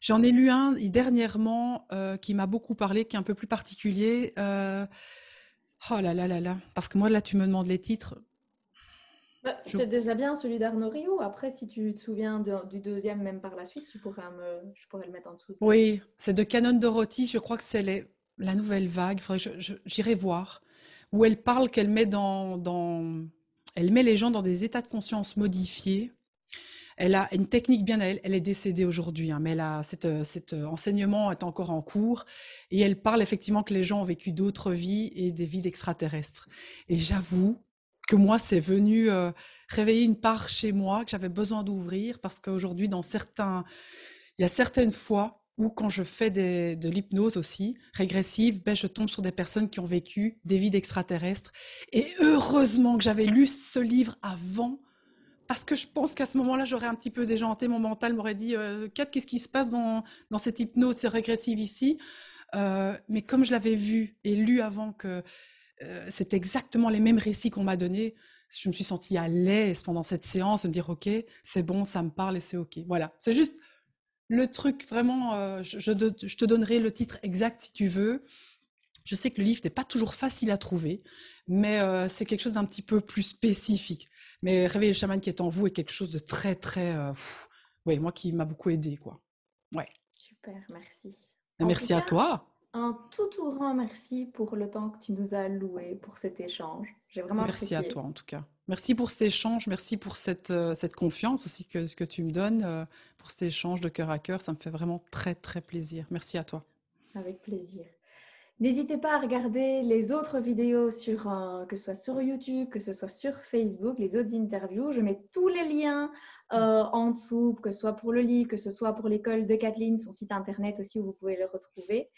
J'en ai lu un dernièrement euh, qui m'a beaucoup parlé, qui est un peu plus particulier. oh là là là là, parce que moi là, tu me demandes les titres. Bah, c'est déjà bien celui d'Arnaud Rioux. Après, si tu te souviens du deuxième, même par la suite, tu pourrais me, je pourrais le mettre en dessous. Oui, c'est de Canon Dorothy. Je crois que c'est la nouvelle vague. J'irai voir. Où elle parle qu'elle met dans, dans, elle met les gens dans des états de conscience modifiés. Elle a une technique bien à elle. Elle est décédée aujourd'hui, hein, mais elle a, cet, enseignement est encore en cours. Et elle parle effectivement que les gens ont vécu d'autres vies et des vies d'extraterrestres. Et j'avoue, que moi, c'est venu euh, réveiller une part chez moi que j'avais besoin d'ouvrir parce qu'aujourd'hui, dans certains, il y a certaines fois où quand je fais de l'hypnose aussi régressive, ben, je tombe sur des personnes qui ont vécu des vies d'extraterrestres. Et heureusement que j'avais lu ce livre avant, parce que je pense qu'à ce moment-là, j'aurais un petit peu déjanté, mon mental m'aurait dit, euh, qu'est-ce qui se passe dans, dans cette hypnose régressive ici? Euh, Mais comme je l'avais vu et lu avant que euh, c'est exactement les mêmes récits qu'on m'a donnés. Je me suis sentie à l'aise pendant cette séance de me dire, OK, c'est bon, ça me parle et c'est OK. Voilà, c'est juste le truc vraiment, euh, je, te donnerai le titre exact si tu veux. Je sais que le livre n'est pas toujours facile à trouver, mais euh, c'est quelque chose d'un petit peu plus spécifique. Mais Réveiller le chaman qui est en vous est quelque chose de très, très... oui, moi qui m'a beaucoup aidé, quoi. Ouais. Super, merci. Merci à toi. Un tout, tout grand merci pour le temps que tu nous as loué pour cet échange. J'ai vraiment Merci à toi en tout cas. Merci pour cet échange, merci pour cette, euh, cette confiance aussi que, que tu me donnes, euh, pour cet échange de cœur à cœur. Ça me fait vraiment très, très plaisir. Merci à toi. Avec plaisir. N'hésitez pas à regarder les autres vidéos, sur, euh, que ce soit sur YouTube, que ce soit sur Facebook, les autres interviews. Je mets tous les liens euh, en dessous, que ce soit pour le livre, que ce soit pour l'école de Kathleen, son site internet aussi où vous pouvez le retrouver.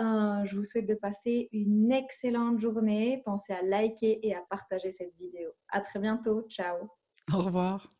Euh, je vous souhaite de passer une excellente journée. Pensez à liker et à partager cette vidéo. À très bientôt. Ciao. Au revoir.